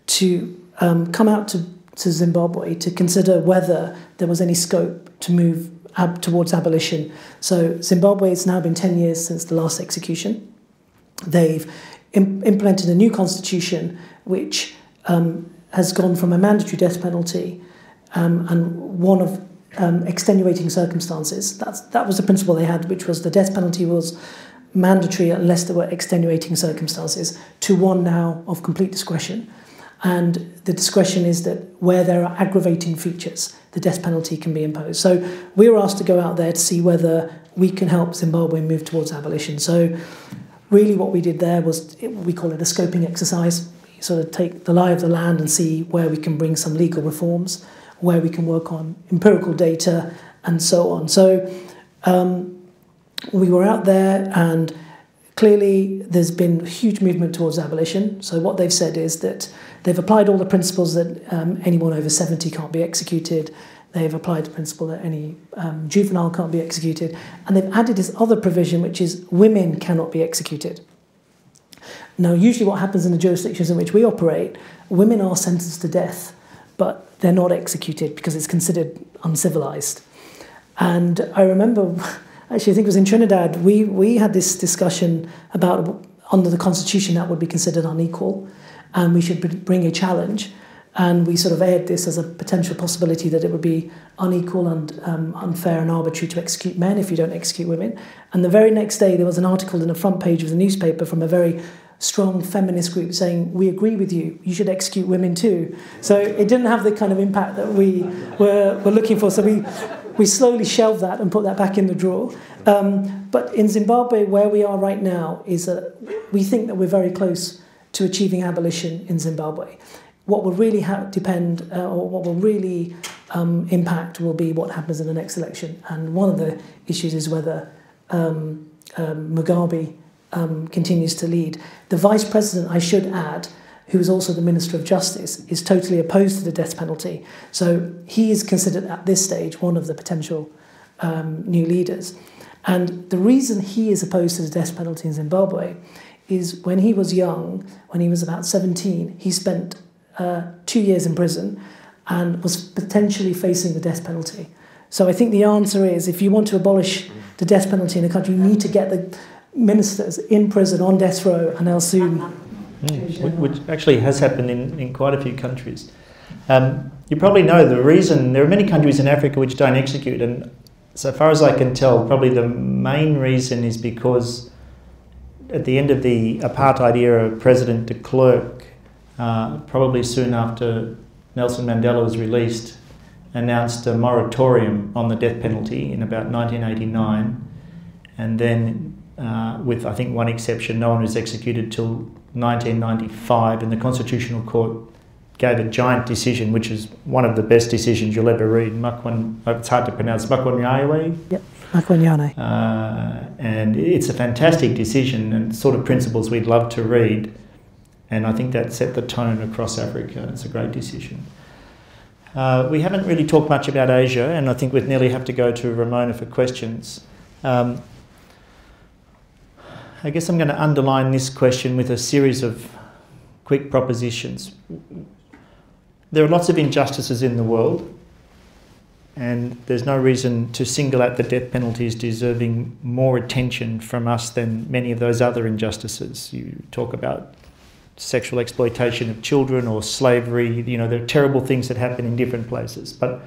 to um, come out to, to Zimbabwe to consider whether there was any scope to move ab- towards abolition. So, Zimbabwe, it's now been 10 years since the last execution. They've Im implemented a new constitution which um, has gone from a mandatory death penalty um, and one of um, extenuating circumstances. That's, that was the principle they had, which was the death penalty was mandatory unless there were extenuating circumstances, to one now of complete discretion. And the discretion is that where there are aggravating features, the death penalty can be imposed. So we were asked to go out there to see whether we can help Zimbabwe move towards abolition. So really what we did there was, we call it a scoping exercise. sort of take the lie of the land and see where we can bring some legal reforms where we can work on empirical data and so on. So um, we were out there and clearly there's been huge movement towards abolition. So what they've said is that they've applied all the principles that um, anyone over 70 can't be executed. They've applied the principle that any um, juvenile can't be executed. And they've added this other provision, which is women cannot be executed. Now, usually what happens in the jurisdictions in which we operate, women are sentenced to death but they're not executed because it's considered uncivilized. And I remember, actually, I think it was in Trinidad, we, we had this discussion about under the constitution that would be considered unequal and we should bring a challenge. And we sort of aired this as a potential possibility that it would be unequal and um, unfair and arbitrary to execute men if you don't execute women. And the very next day, there was an article in the front page of the newspaper from a very strong feminist group saying, We agree with you, you should execute women too. So it didn't have the kind of impact that we were, were looking for. So we, we slowly shelved that and put that back in the drawer. Um, but in Zimbabwe, where we are right now, is that we think that we're very close to achieving abolition in Zimbabwe. What will really depend, uh, or what will really um, impact, will be what happens in the next election. And one of the issues is whether um, um Mugabe um, continues to lead. The vice president, I should add, who is also the Minister of Justice, is totally opposed to the death penalty. So he is considered at this stage one of the potential um, new leaders. And the reason he is opposed to the death penalty in Zimbabwe is when he was young, when he was about 17, he spent uh, two years in prison and was potentially facing the death penalty. So I think the answer is if you want to abolish the death penalty in a country, you need to get the ministers in prison on death row and they'll soon. Mm, which actually has happened in, in quite a few countries. Um, you probably know the reason, there are many countries in Africa which don't execute, and so far as I can tell, probably the main reason is because at the end of the apartheid era, President de Klerk, uh, probably soon after Nelson Mandela was released, announced a moratorium on the death penalty in about 1989, and then, uh, with I think one exception, no one was executed till 1995, and the Constitutional Court gave a giant decision, which is one of the best decisions you'll ever read. Makwan, it's hard to pronounce. Yep, Makwanyane. Uh, and it's a fantastic decision and sort of principles we'd love to read. And I think that set the tone across Africa. It's a great decision. Uh, we haven't really talked much about Asia, and I think we'd nearly have to go to Ramona for questions. Um, I guess I'm going to underline this question with a series of quick propositions. There are lots of injustices in the world, and there's no reason to single out the death penalty as deserving more attention from us than many of those other injustices. You talk about sexual exploitation of children or slavery, you know, there are terrible things that happen in different places. But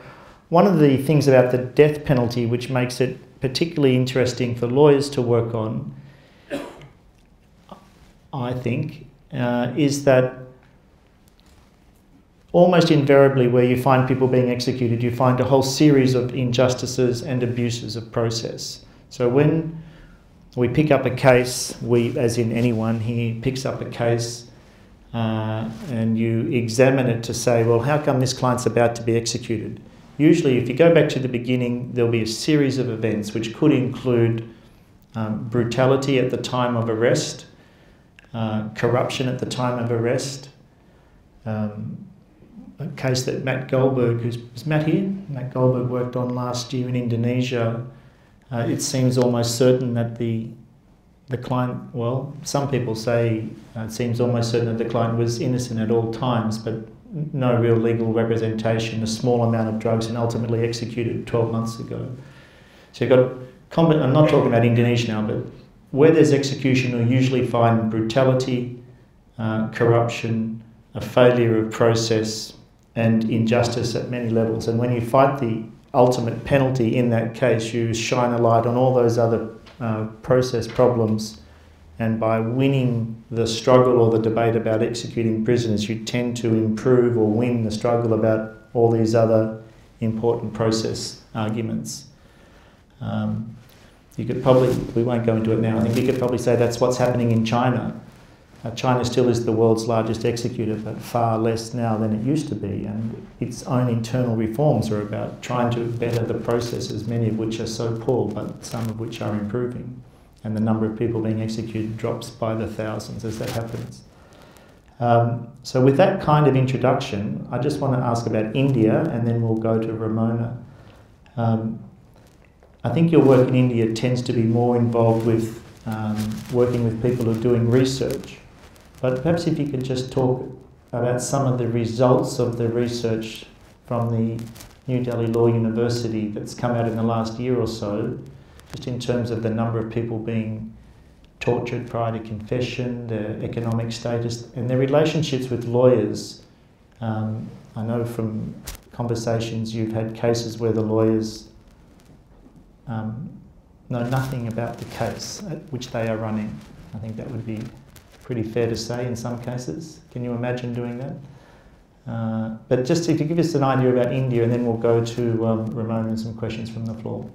one of the things about the death penalty which makes it particularly interesting for lawyers to work on, I think, uh, is that almost invariably where you find people being executed, you find a whole series of injustices and abuses of process. So when we pick up a case, we, as in anyone here, picks up a case uh, and you examine it to say, well, how come this client's about to be executed? Usually, if you go back to the beginning, there'll be a series of events which could include um, brutality at the time of arrest, uh, corruption at the time of arrest, um, a case that Matt Goldberg, who's is Matt here? Matt Goldberg worked on last year in Indonesia. Uh, it seems almost certain that the the client, well, some people say uh, it seems almost certain that the client was innocent at all times, but no real legal representation, a small amount of drugs, and ultimately executed 12 months ago. So you've got, I'm not talking about Indonesia now, but where there's execution, you'll usually find brutality, uh, corruption, a failure of process, and injustice at many levels. And when you fight the ultimate penalty in that case, you shine a light on all those other uh, process problems. And by winning the struggle or the debate about executing prisoners, you tend to improve or win the struggle about all these other important process arguments. Um, you could probably, we won't go into it now, I think you could probably say that's what's happening in China uh, China still is the world's largest executor, but far less now than it used to be. And its own internal reforms are about trying to better the processes, many of which are so poor, but some of which are improving. And the number of people being executed drops by the thousands as that happens. Um, so, with that kind of introduction, I just want to ask about India and then we'll go to Ramona. Um, I think your work in India tends to be more involved with um, working with people who are doing research. But perhaps if you could just talk about some of the results of the research from the New Delhi Law University that's come out in the last year or so, just in terms of the number of people being tortured prior to confession, their economic status, and their relationships with lawyers. Um, I know from conversations you've had cases where the lawyers um, know nothing about the case at which they are running. I think that would be pretty fair to say in some cases. Can you imagine doing that? Uh, but just to, to, give us an idea about India, and then we'll go to um, Ramona and some questions from the floor.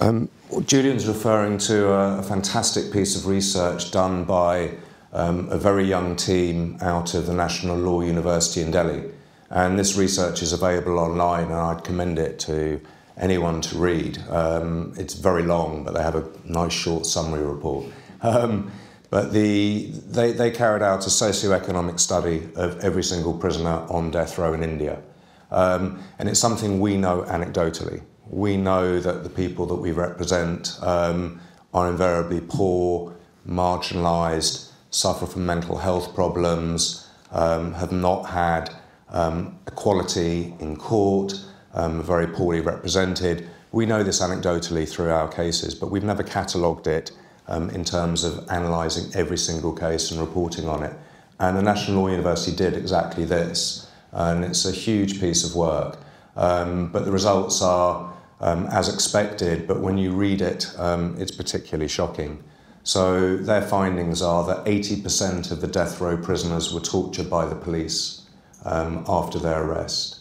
Um, Julian's referring to a, a, fantastic piece of research done by um, a very young team out of the National Law University in Delhi. And this research is available online, and I'd commend it to anyone to read. Um, it's very long, but they have a nice short summary report. Um, but the, they, they carried out a socio-economic study of every single prisoner on death row in India. Um, and it's something we know anecdotally. We know that the people that we represent um, are invariably poor, marginalised, suffer from mental health problems, um, have not had um, equality in court, um, very poorly represented. We know this anecdotally through our cases, but we've never catalogued it um, in terms of analysing every single case and reporting on it. And the National Law University did exactly this, and it's a huge piece of work. Um, but the results are um, as expected, but when you read it, um, it's particularly shocking. So their findings are that 80% of the death row prisoners were tortured by the police. um, after their arrest.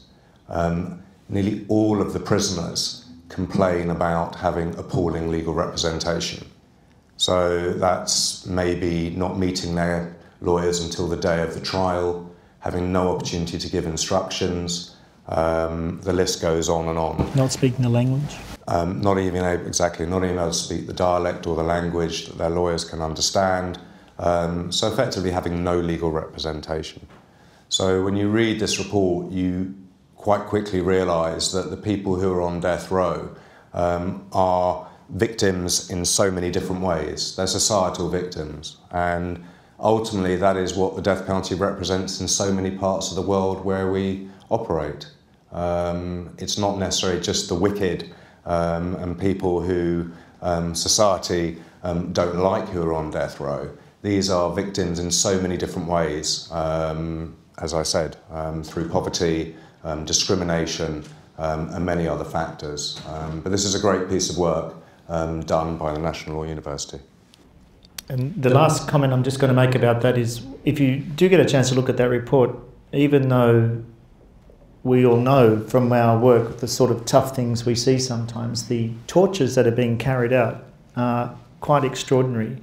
Um, nearly all of the prisoners complain about having appalling legal representation. So that's maybe not meeting their lawyers until the day of the trial, having no opportunity to give instructions. Um, the list goes on and on. Not speaking the language? Um, not even able, exactly, not even able to speak the dialect or the language that their lawyers can understand. Um, so effectively having no legal representation. So when you read this report, you quite quickly realise that the people who are on death row um, are victims in so many different ways. They're societal victims. And ultimately, that is what the death penalty represents in so many parts of the world where we operate. Um, it's not necessarily just the wicked um, and people who um, society um, don't like who are on death row. These are victims in so many different ways, um, as I said, through poverty, um, discrimination, um, and many other factors. Um, but this is a great piece of work um, done by the National Law University. And the last comment I'm just going to make about that is if you do get a chance to look at that report, even though we all know from our work the sort of tough things we see sometimes, the tortures that are being carried out are quite extraordinary.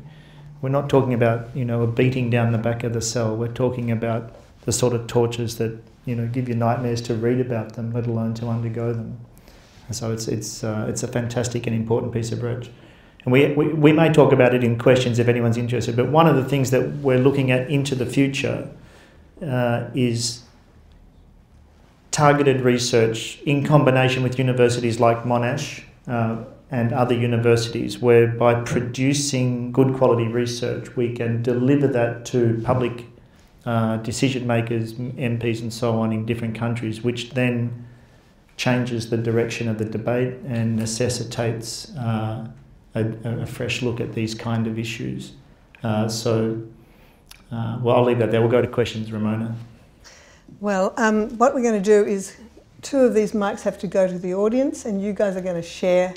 We're not talking about, you know, a beating down the back of the cell. We're talking about the sort of tortures that, you know, give you nightmares to read about them, let alone to undergo them. And so it's, it's, uh, it's a fantastic and important piece of research. And we, we, we may talk about it in questions if anyone's interested, but one of the things that we're looking at into the future uh, is targeted research in combination with universities like Monash uh, and other universities, where by producing good quality research, we can deliver that to public uh, decision makers, MPs, and so on in different countries, which then changes the direction of the debate and necessitates uh, a, a, fresh look at these kind of issues. Uh, so, uh, well, I'll leave that there. We'll go to questions, Ramona. Well, um, what we're going to do is two of these mics have to go to the audience, and you guys are going to share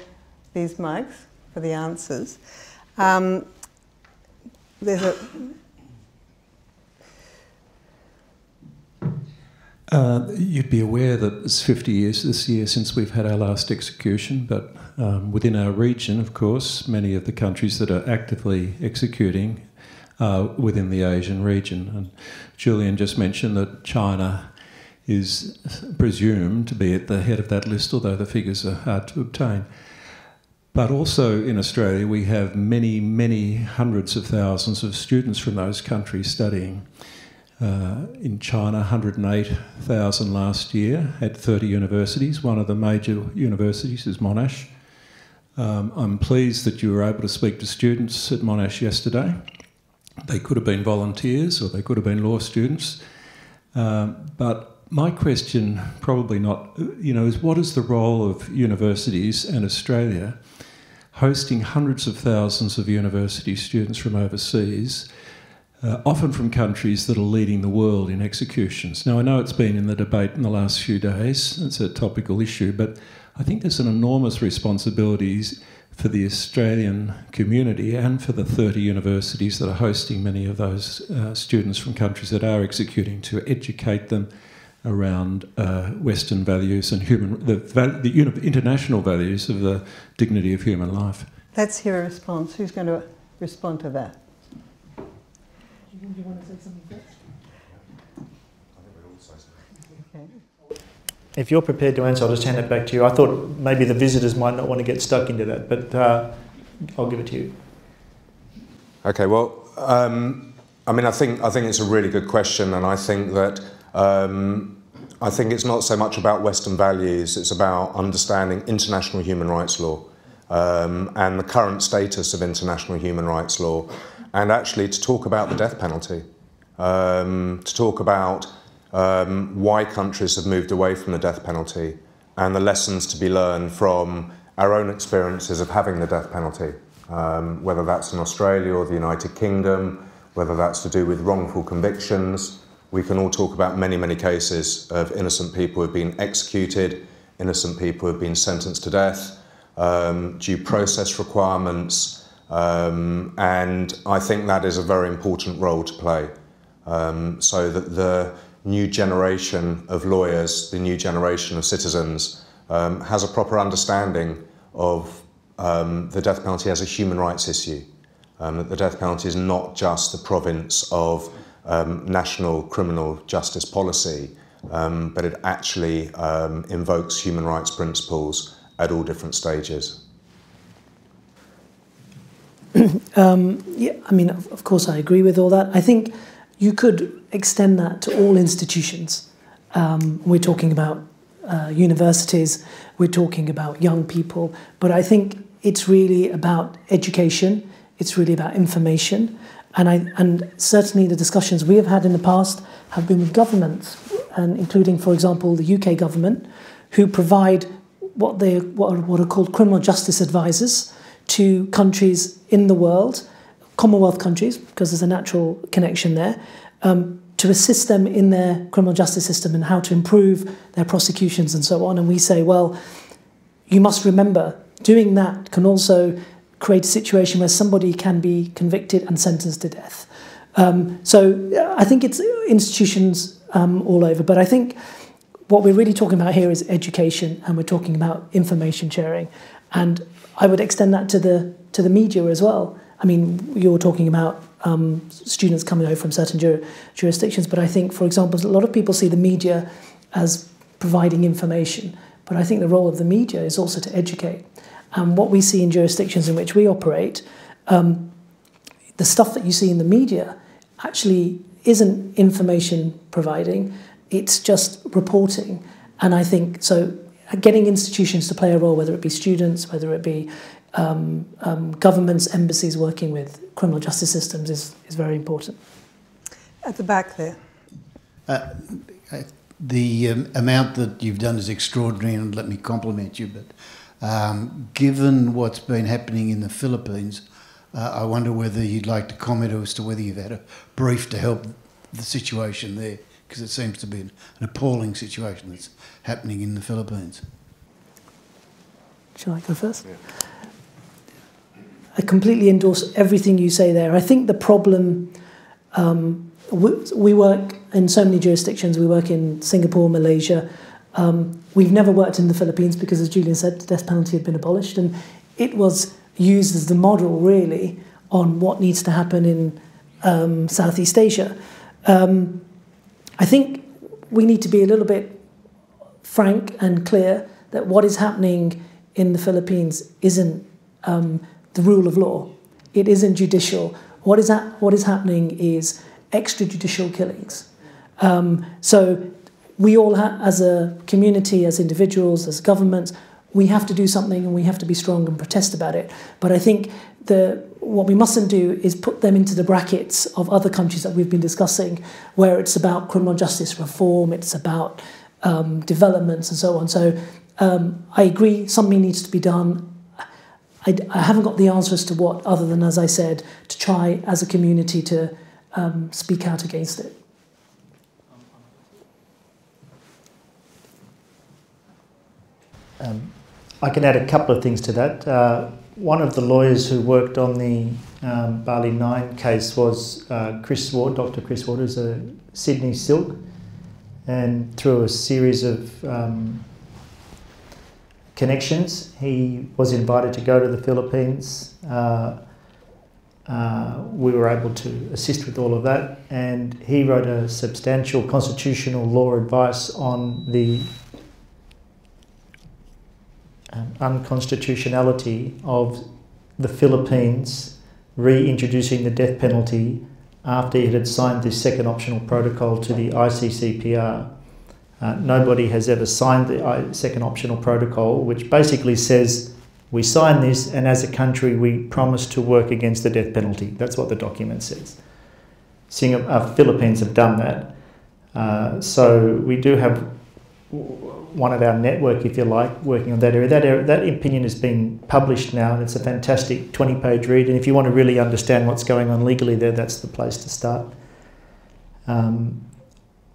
these mics for the answers. Um, there's a. Uh, you'd be aware that it's 50 years this year since we've had our last execution, but um, within our region, of course, many of the countries that are actively executing are within the Asian region. And Julian just mentioned that China is presumed to be at the head of that list, although the figures are hard to obtain. But also in Australia, we have many, many hundreds of thousands of students from those countries studying. Uh, in China, 108,000 last year at 30 universities. One of the major universities is Monash. Um, I'm pleased that you were able to speak to students at Monash yesterday. They could have been volunteers or they could have been law students. Um, but my question, probably not, you know, is what is the role of universities and Australia hosting hundreds of thousands of university students from overseas? Uh, often from countries that are leading the world in executions. Now, I know it's been in the debate in the last few days, it's a topical issue, but I think there's an enormous responsibility for the Australian community and for the 30 universities that are hosting many of those uh, students from countries that are executing to educate them around uh, Western values and human, the, the international values of the dignity of human life. Let's hear a response. Who's going to respond to that? Do you want to say something first? If you're prepared to answer, I'll just hand it back to you. I thought maybe the visitors might not want to get stuck into that, but uh, I'll give it to you. Okay, well, um, I mean, I think I think it's a really good question, and I think that um, I think it's not so much about Western values; it's about understanding international human rights law um, and the current status of international human rights law and actually to talk about the death penalty, um, to talk about um, why countries have moved away from the death penalty and the lessons to be learned from our own experiences of having the death penalty, um, whether that's in Australia or the United Kingdom, whether that's to do with wrongful convictions. We can all talk about many, many cases of innocent people who have been executed, innocent people who have been sentenced to death, um, due process requirements, um, and I think that is a very important role to play. Um, so that the new generation of lawyers, the new generation of citizens, um, has a proper understanding of um, the death penalty as a human rights issue. Um, that the death penalty is not just the province of um, national criminal justice policy, but it actually invokes human rights principles at all different stages. um, yeah, I mean, of, of, course, I agree with all that. I think you could extend that to all institutions. Um, we're talking about uh, universities, we're talking about young people, but I think it's really about education, it's really about information. And, I, and certainly the discussions we have had in the past have been with governments, and including, for example, the UK government, who provide what, they, what, are, what are called criminal justice advisors to countries in the world, Commonwealth countries, because there's a natural connection there, um, to assist them in their criminal justice system and how to improve their prosecutions and so on. And we say, well, you must remember doing that can also create a situation where somebody can be convicted and sentenced to death. Um, so I think it's institutions um, all over, but I think what we're really talking about here is education and we're talking about information sharing. And I would extend that to the to the media as well. I mean, you're talking about um, students coming over from certain jur jurisdictions, but I think, for example, a lot of people see the media as providing information, but I think the role of the media is also to educate. And what we see in jurisdictions in which we operate, um, the stuff that you see in the media actually isn't information providing, it's just reporting. And I think so getting institutions to play a role, whether it be students, whether it be um, um, governments, embassies working with criminal justice systems, is, is very important. At the back there. Uh, the um, amount that you've done is extraordinary, and let me compliment you. But um, given what's been happening in the Philippines, uh, I wonder whether you'd like to comment as to whether you've had a brief to help the situation there because it seems to be an, appalling situation that's happening in the Philippines. Shall I go first? Yeah. I completely endorse everything you say there. I think the problem, um, we, we, work in so many jurisdictions, we work in Singapore, Malaysia. Um, we've never worked in the Philippines because, as Julian said, the death penalty had been abolished, and it was used as the model, really, on what needs to happen in um, Southeast Asia. Um, I think we need to be a little bit frank and clear that what is happening in the Philippines isn't um, the rule of law. It isn't judicial. What is, ha- what is happening is extrajudicial killings. Um, so we all, as a community, as individuals, as governments, we have to do something and we have to be strong and protest about it. But I think the what we mustn't do is put them into the brackets of other countries that we've been discussing, where it's about criminal justice reform, it's about um, developments and so on. So um, I agree, something needs to be done. I, I, haven't got the answer as to what, other than, as I said, to try as a community to um, speak out against it. Um, I can add a couple of things to that. Uh, one of the lawyers who worked on the um, Bali 9 case was uh, Chris Ward, Dr. Chris Ward, who's a Sydney Silk. And through a series of um, connections, he was invited to go to the Philippines. Uh, uh, we were able to assist with all of that, and he wrote a substantial constitutional law advice on the um, unconstitutionality of the Philippines reintroducing the death penalty after it had signed this second optional protocol to the ICCPR. Uh, nobody has ever signed the second optional protocol, which basically says we sign this and as a country we promise to work against the death penalty. That's what the document says. Singapore, uh, Philippines have done that. Uh, so we do have one of our network, if you like, working on that area. That, area, that opinion has been published now, and it's a fantastic 20 page read. And if you want to really understand what's going on legally there, that's the place to start. Um,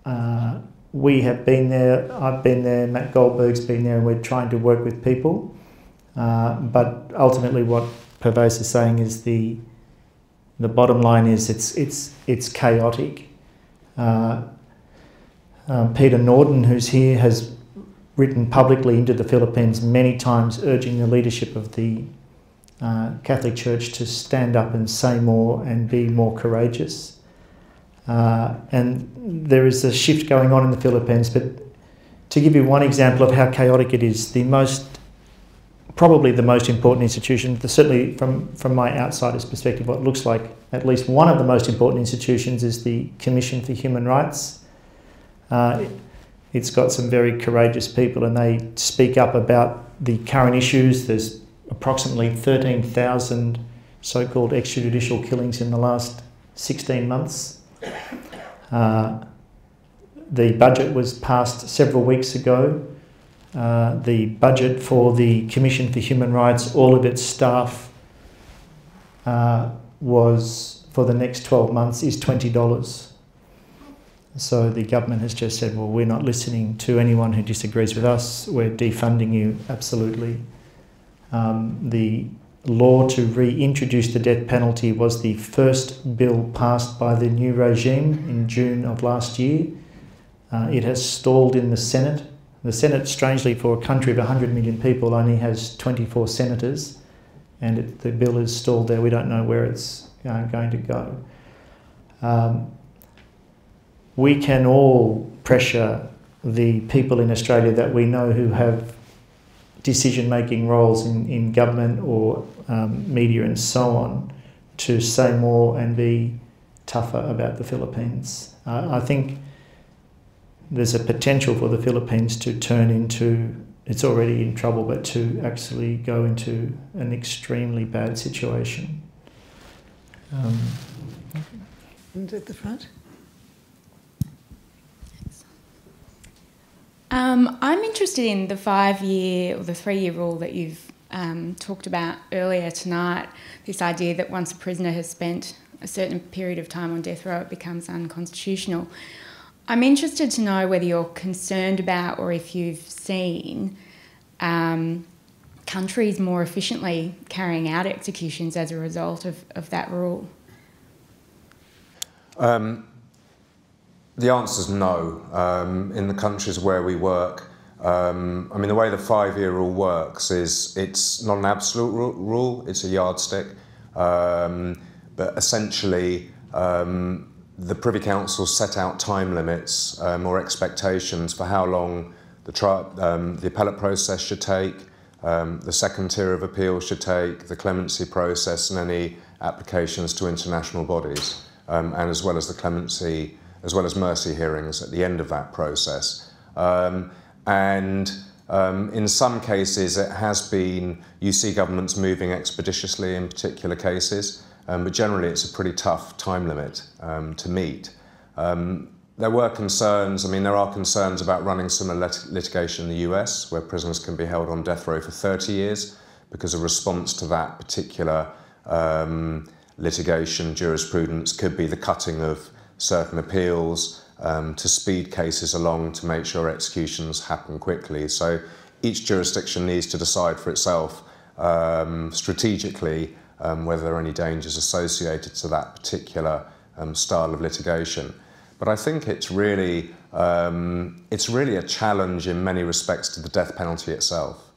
uh, we have been there, I've been there, Matt Goldberg's been there, and we're trying to work with people. Uh, but ultimately, what Parvais is saying is the the bottom line is it's it's it's chaotic. Uh, Um, Peter Norden, who's here, has written publicly into the Philippines many times urging the leadership of the uh, Catholic Church to stand up and say more and be more courageous. Uh, and there is a shift going on in the Philippines, but to give you one example of how chaotic it is, the most probably the most important institution, certainly from, from my outsider's perspective, what looks like at least one of the most important institutions is the Commission for Human Rights. Uh, it's got some very courageous people and they speak up about the current issues. There's approximately 13,000 so called extrajudicial killings in the last 16 months. Uh, the budget was passed several weeks ago. Uh, the budget for the Commission for Human Rights, all of its staff, uh, was for the next 12 months is $20. So the government has just said, well, we're not listening to anyone who disagrees with us, we're defunding you absolutely. Um, the law to reintroduce the death penalty was the first bill passed by the new regime in June of last year. Uh, it has stalled in the Senate. The Senate, strangely, for a country of 100 million people, only has 24 senators, and it, the bill is stalled there. We don't know where it's uh, going to go. Um, we can all pressure the people in Australia that we know who have decision making roles in, in government or um, media and so on to say more and be tougher about the Philippines. Uh, I think there's a potential for the Philippines to turn into, it's already in trouble, but to actually go into an extremely bad situation. Um, and at the front? Um, I'm interested in the five year or the three year rule that you've um, talked about earlier tonight. This idea that once a prisoner has spent a certain period of time on death row, it becomes unconstitutional. I'm interested to know whether you're concerned about or if you've seen um, countries more efficiently carrying out executions as a result of, of that rule. Um, the answer is no. Um, in the countries where we work, um, I mean, the way the five-year rule works is it's not an absolute rule; it's a yardstick. Um, but essentially, um, the Privy Council set out time limits um, or expectations for how long the, um, the appellate process should take, the second tier of appeal should take, the clemency process, and any applications to international bodies, and as well as the clemency as well as mercy hearings at the end of that process. Um, and um, in some cases, it has been, you see governments moving expeditiously in particular cases, um, but generally it's a pretty tough time limit um, to meet. Um, there were concerns, I mean, there are concerns about running similar lit litigation in the US, where prisoners can be held on death row for 30 years, because a response to that particular um, litigation jurisprudence could be the cutting of certain appeals um, to speed cases along to make sure executions happen quickly. So each jurisdiction needs to decide for itself um, strategically um, whether there are any dangers associated to that particular um, style of litigation. But I think it's really, um, it's really a challenge in many respects to the death penalty itself.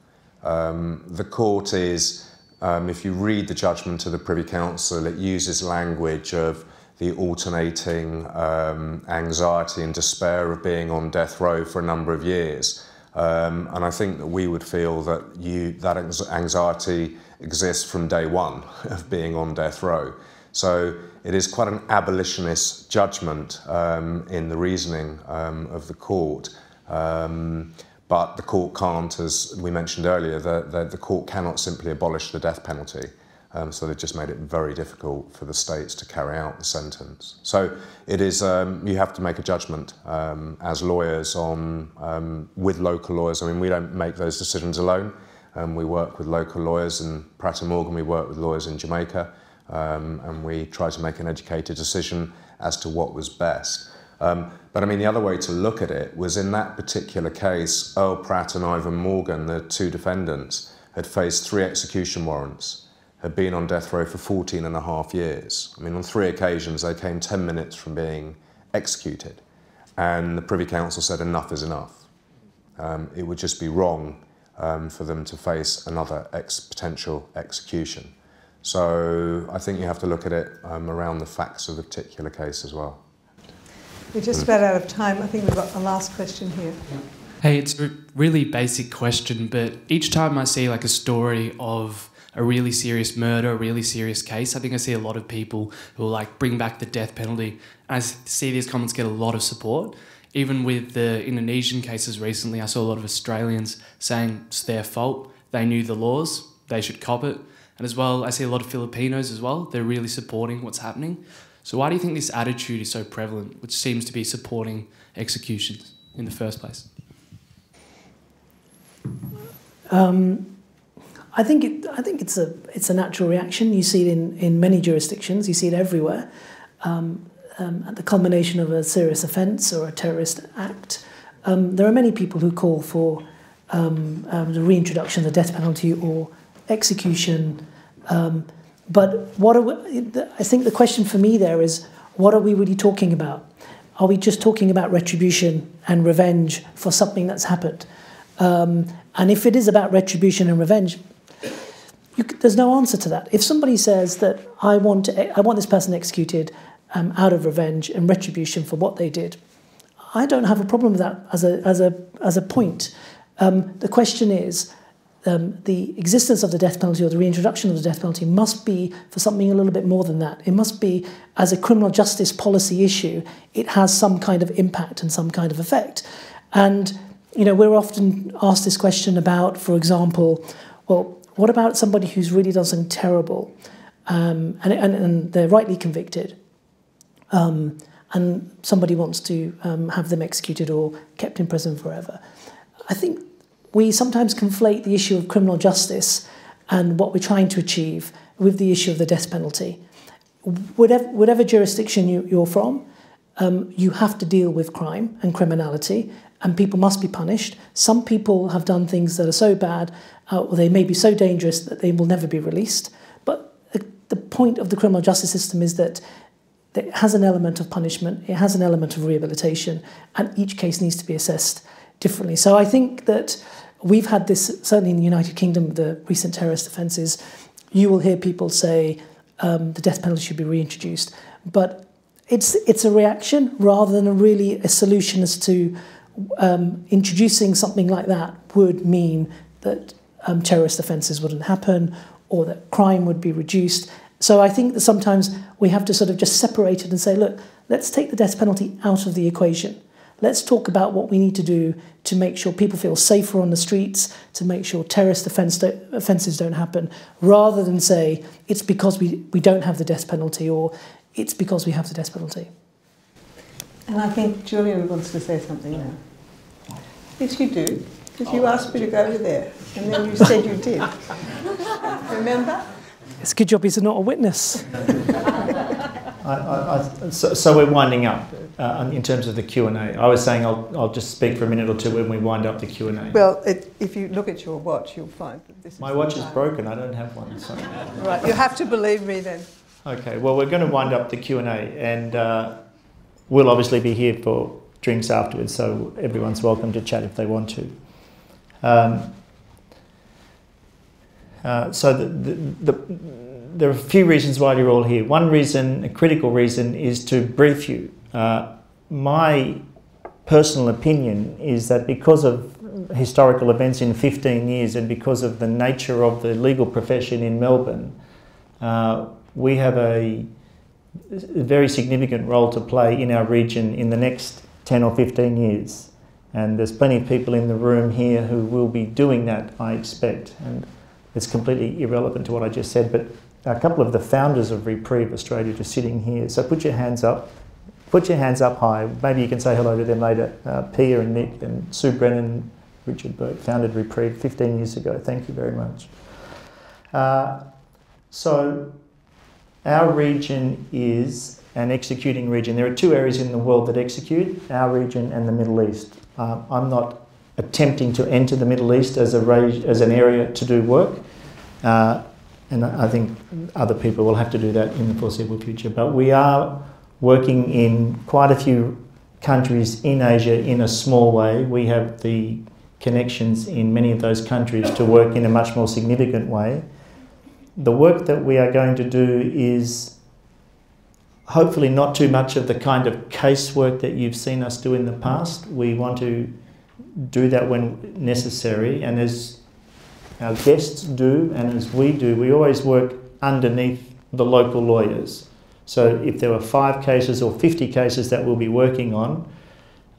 Um, the court is, if you read the judgment of the Privy Council, it uses language of the alternating um, anxiety and despair of being on death row for a number of years. Um, and I think that we would feel that you, that anxiety exists from day one of being on death row. So it is quite an abolitionist judgment um, in the reasoning um, of the court. Um, but the court can't, as we mentioned earlier, the, the, the court cannot simply abolish the death penalty. Um, so they've just made it very difficult for the states to carry out the sentence. So it is, um, you have to make a judgment um, as lawyers on, um, with local lawyers. I mean, we don't make those decisions alone. Um, we work with local lawyers in Pratt & Morgan, we work with lawyers in Jamaica, um, and we try to make an educated decision as to what was best. but I mean, the other way to look at it was in that particular case, Earl Pratt and Ivan Morgan, the two defendants, had faced three execution warrants had been on death row for 14 and a half years. I mean, on three occasions, they came 10 minutes from being executed. and the Privy Council said enough is enough. Um, it would just be wrong um, for them to face another ex potential execution. So I think you have to look at it um, around the facts of the particular case as well. We're just about out of time. I think we've got a last question here. Hey, it's a really basic question, but each time I see like a story of a really serious murder, a really serious case, I think I see a lot of people who will like bring back the death penalty. And I see these comments get a lot of support. Even with the Indonesian cases recently, I saw a lot of Australians saying it's their fault. They knew the laws, they should cop it. And as well, I see a lot of Filipinos as well. They're really supporting what's happening. So why do you think this attitude is so prevalent, which seems to be supporting executions in the first place? Um, I think it, I think it's a it's a natural reaction. You see it in, in many jurisdictions. You see it everywhere. Um, um, at the culmination of a serious offence or a terrorist act, um, there are many people who call for um, um, the reintroduction of the death penalty or execution. Um, but what are we, I think the question for me there is, what are we really talking about? Are we just talking about retribution and revenge for something that's happened? And if it is about retribution and revenge, you, there's no answer to that. If somebody says that I want, to, I want this person executed um, out of revenge and retribution for what they did, I don't have a problem with that as a, as a, as a point. Um, the question is, um, the existence of the death penalty or the reintroduction of the death penalty must be for something a little bit more than that. It must be, as a criminal justice policy issue, it has some kind of impact and some kind of effect. And, you know, we're often asked this question about, for example, well, what about somebody who's really done something terrible um, and, and, and they're rightly convicted? Um, and somebody wants to um, have them executed or kept in prison forever. I think we sometimes conflate the issue of criminal justice and what we're trying to achieve with the issue of the death penalty. Whatever, whatever jurisdiction you, you're from, um, you have to deal with crime and criminality, and people must be punished. Some people have done things that are so bad, uh, or they may be so dangerous that they will never be released. But the point of the criminal justice system is that it has an element of punishment, it has an element of rehabilitation, and each case needs to be assessed differently. So I think that we've had this, certainly in the United Kingdom, the recent terrorist offences, you will hear people say um, the death penalty should be reintroduced. But it's, it's a reaction rather than a really a solution as to um, introducing something like that would mean that um, terrorist offences wouldn't happen or that crime would be reduced. So I think that sometimes we have to sort of just separate it and say, look, let's take the death penalty out of the equation. Let's talk about what we need to do to make sure people feel safer on the streets, to make sure terrorist offense don't, offences don't happen, rather than say it's because we, we don't have the death penalty or it's because we have the death penalty. And I think Julian wants to say something now. Yes, you do, because you asked me to go over there, and then you said you did. Remember? It's a good job he's not a witness. I, I, I, so, so, we're winding up uh, in terms of the Q and A. I was saying I'll, I'll just speak for a minute or two when we wind up the Q and A. Well, it, if you look at your watch, you'll find that this. My watch is broken. I don't have one. So. right, you have to believe me then. Okay. Well, we're going to wind up the Q and A, and uh, we'll obviously be here for drinks afterwards. So everyone's welcome to chat if they want to. Um, uh, so the, the, the, there are a few reasons why you're all here. One reason, a critical reason, is to brief you. Uh, my personal opinion is that because of historical events in 15 years and because of the nature of the legal profession in Melbourne, uh, we have a, a very significant role to play in our region in the next 10 or 15 years. And there's plenty of people in the room here who will be doing that, I expect. And it's completely irrelevant to what I just said, but a couple of the founders of Reprieve Australia are sitting here. So put your hands up. Put your hands up high. Maybe you can say hello to them later. Uh, Pia and Nick and Sue Brennan, Richard Burke founded Reprieve 15 years ago. Thank you very much. Uh, so our region is an executing region. There are two areas in the world that execute, our region and the Middle East. Um, I'm not attempting to enter the Middle East as, a, as an area to do work. Uh, and I think other people will have to do that in the foreseeable future. But we are working in quite a few countries in Asia in a small way. We have the connections in many of those countries to work in a much more significant way. The work that we are going to do is hopefully not too much of the kind of casework that you've seen us do in the past. We want to do that when necessary, and as our guests do, and as we do, we always work underneath the local lawyers. So if there are five cases or 50 cases that we'll be working on,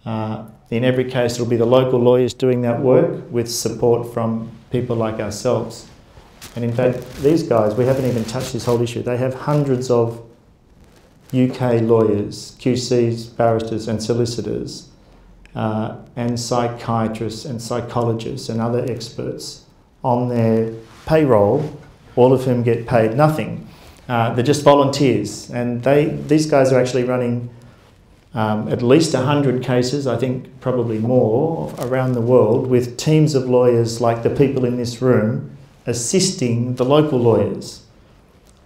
uh, in every case it'll be the local lawyers doing that work with support from people like ourselves. And in fact, these guys, we haven't even touched this whole issue. They have hundreds of UK lawyers, QCs, barristers, and solicitors, uh, and psychiatrists and psychologists and other experts on their payroll, all of whom get paid nothing. Uh, they're just volunteers, and they these guys are actually running um, at least 100 cases, I think probably more, around the world with teams of lawyers like the people in this room assisting the local lawyers.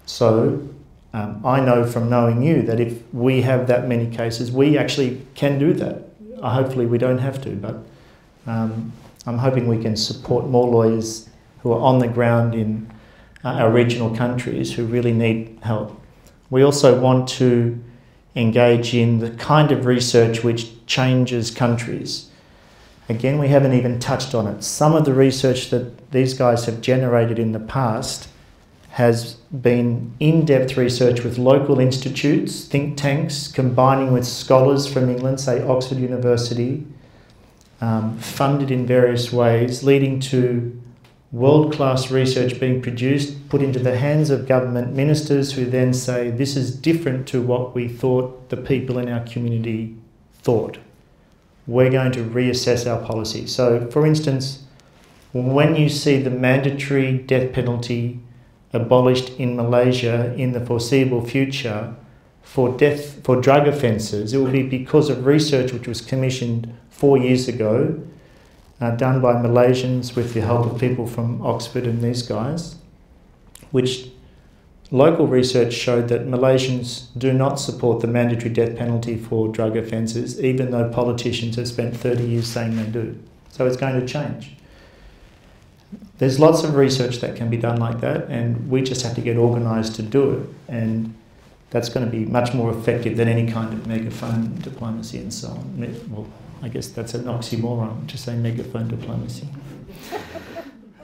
So um, I know from knowing you that if we have that many cases, we actually can do that. Uh, hopefully, we don't have to, but um, I'm hoping we can support more lawyers who are on the ground in uh, our regional countries who really need help. We also want to engage in the kind of research which changes countries. Again, we haven't even touched on it. Some of the research that these guys have generated in the past has been in depth research with local institutes, think tanks, combining with scholars from England, say Oxford University, um, funded in various ways, leading to world class research being produced, put into the hands of government ministers who then say, This is different to what we thought the people in our community thought. We're going to reassess our policy. So, for instance, when you see the mandatory death penalty abolished in Malaysia in the foreseeable future for death for drug offences, it will be because of research which was commissioned four years ago uh, done by Malaysians with the help of people from Oxford and these guys, which local research showed that Malaysians do not support the mandatory death penalty for drug offences, even though politicians have spent 30 years saying they do. So it's going to change. There's lots of research that can be done like that, and we just have to get organised to do it. And that's going to be much more effective than any kind of megaphone diplomacy and so on. Well, I guess that's an oxymoron to say megaphone diplomacy.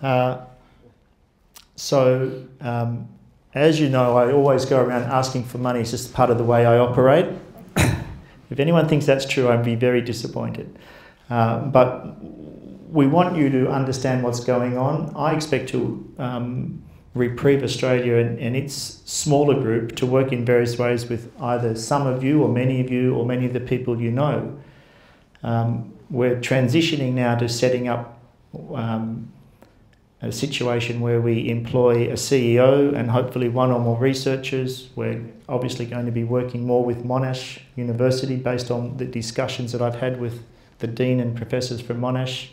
Uh, so, um, as you know, I always go around asking for money. It's just part of the way I operate. if anyone thinks that's true, I'd be very disappointed. Uh, but we want you to understand what's going on. I expect to um, Reprieve Australia and, and, its smaller group to work in various ways with either some of you or many of you or many of the people you know um, we're transitioning now to setting up um, a situation where we employ a CEO and hopefully one or more researchers. We're obviously going to be working more with Monash University based on the discussions that I've had with the dean and professors from Monash.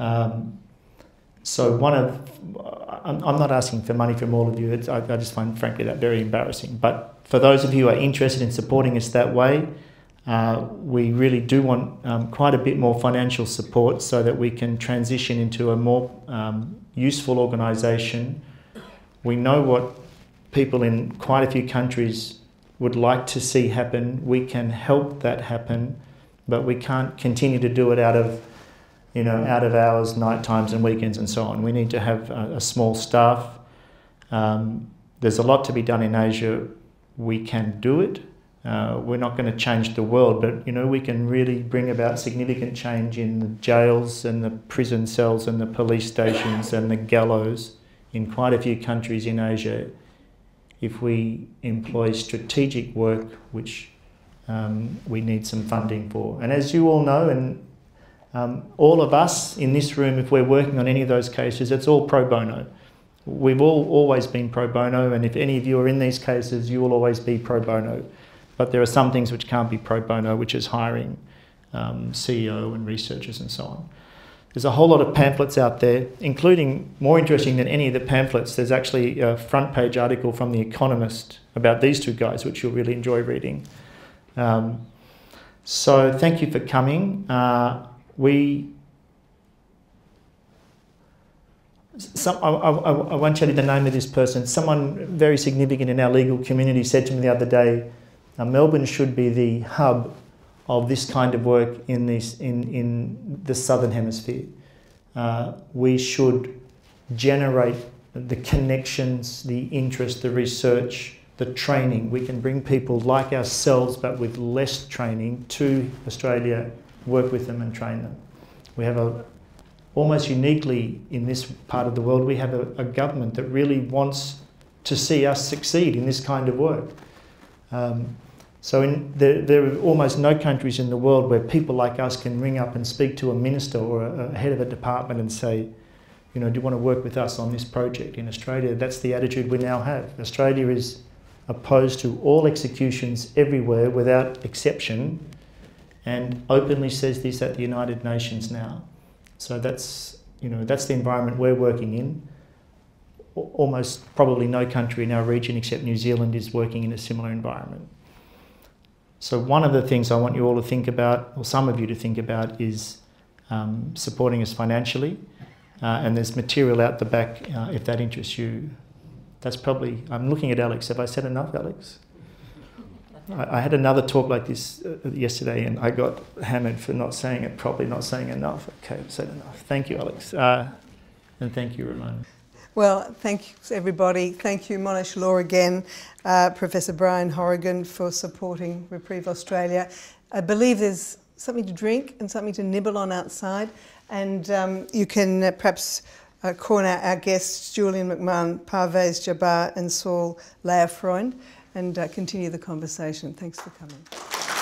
Um, so one of, I'm, not asking for money from all of you. I, I just find, frankly, that very embarrassing. But for those of you who are interested in supporting us that way, uh, we really do want um, quite a bit more financial support so that we can transition into a more um, useful organisation. We know what people in quite a few countries would like to see happen. We can help that happen, but we can't continue to do it out of, you know, out of hours, night times, and weekends, and so on. We need to have a, a small staff. Um, there's a lot to be done in Asia. We can do it uh, we're not going to change the world, but you know we can really bring about significant change in the jails and the prison cells and the police stations and the gallows in quite a few countries in Asia if we employ strategic work, which um, we need some funding for. And as you all know, and um, all of us in this room, if we're working on any of those cases, it's all pro bono. We've all always been pro bono, and if any of you are in these cases, you will always be pro bono. But there are some things which can't be pro bono, which is hiring um, CEO and researchers and so on. There's a whole lot of pamphlets out there, including more interesting than any of the pamphlets. There's actually a front page article from The Economist about these two guys, which you'll really enjoy reading. Um, So thank you for coming. Uh, we some, I, I, I, won't tell you the name of this person. Someone very significant in our legal community said to me the other day, Melbourne should be the hub of this kind of work in, this, in, in the southern hemisphere. Uh, we should generate the connections, the interest, the research, the training. We can bring people like ourselves, but with less training, to Australia, work with them and train them. We have a, almost uniquely in this part of the world, we have a, a government that really wants to see us succeed in this kind of work. Um, so in, there, there, are almost no countries in the world where people like us can ring up and speak to a minister or a, a head of a department and say, you know, do you want to work with us on this project in Australia? That's the attitude we now have. Australia is opposed to all executions everywhere without exception and openly says this at the United Nations now. So that's, you know, that's the environment we're working in. Almost probably no country in our region except New Zealand is working in a similar environment. So one of the things I want you all to think about, or some of you to think about, is um, supporting us financially. Uh, and there's material out the back uh, if that interests you. That's probably, I'm looking at Alex. Have I said enough, Alex? I, I had another talk like this uh, yesterday and I got hammered for not saying it properly, not saying enough. Okay, I've said enough. Thank you, Alex. Uh, and thank you, Ramon. Well, thank everybody. Thank you, Monash Law, again, uh, Professor Bryan Horrigan, for supporting Reprieve Australia. I believe there's something to drink and something to nibble on outside. And um, you can uh, perhaps uh, out our guests, Julian McMahon, Parvais Jabbar and Saul Lehrfreund, and uh, continue the conversation. Thanks for coming.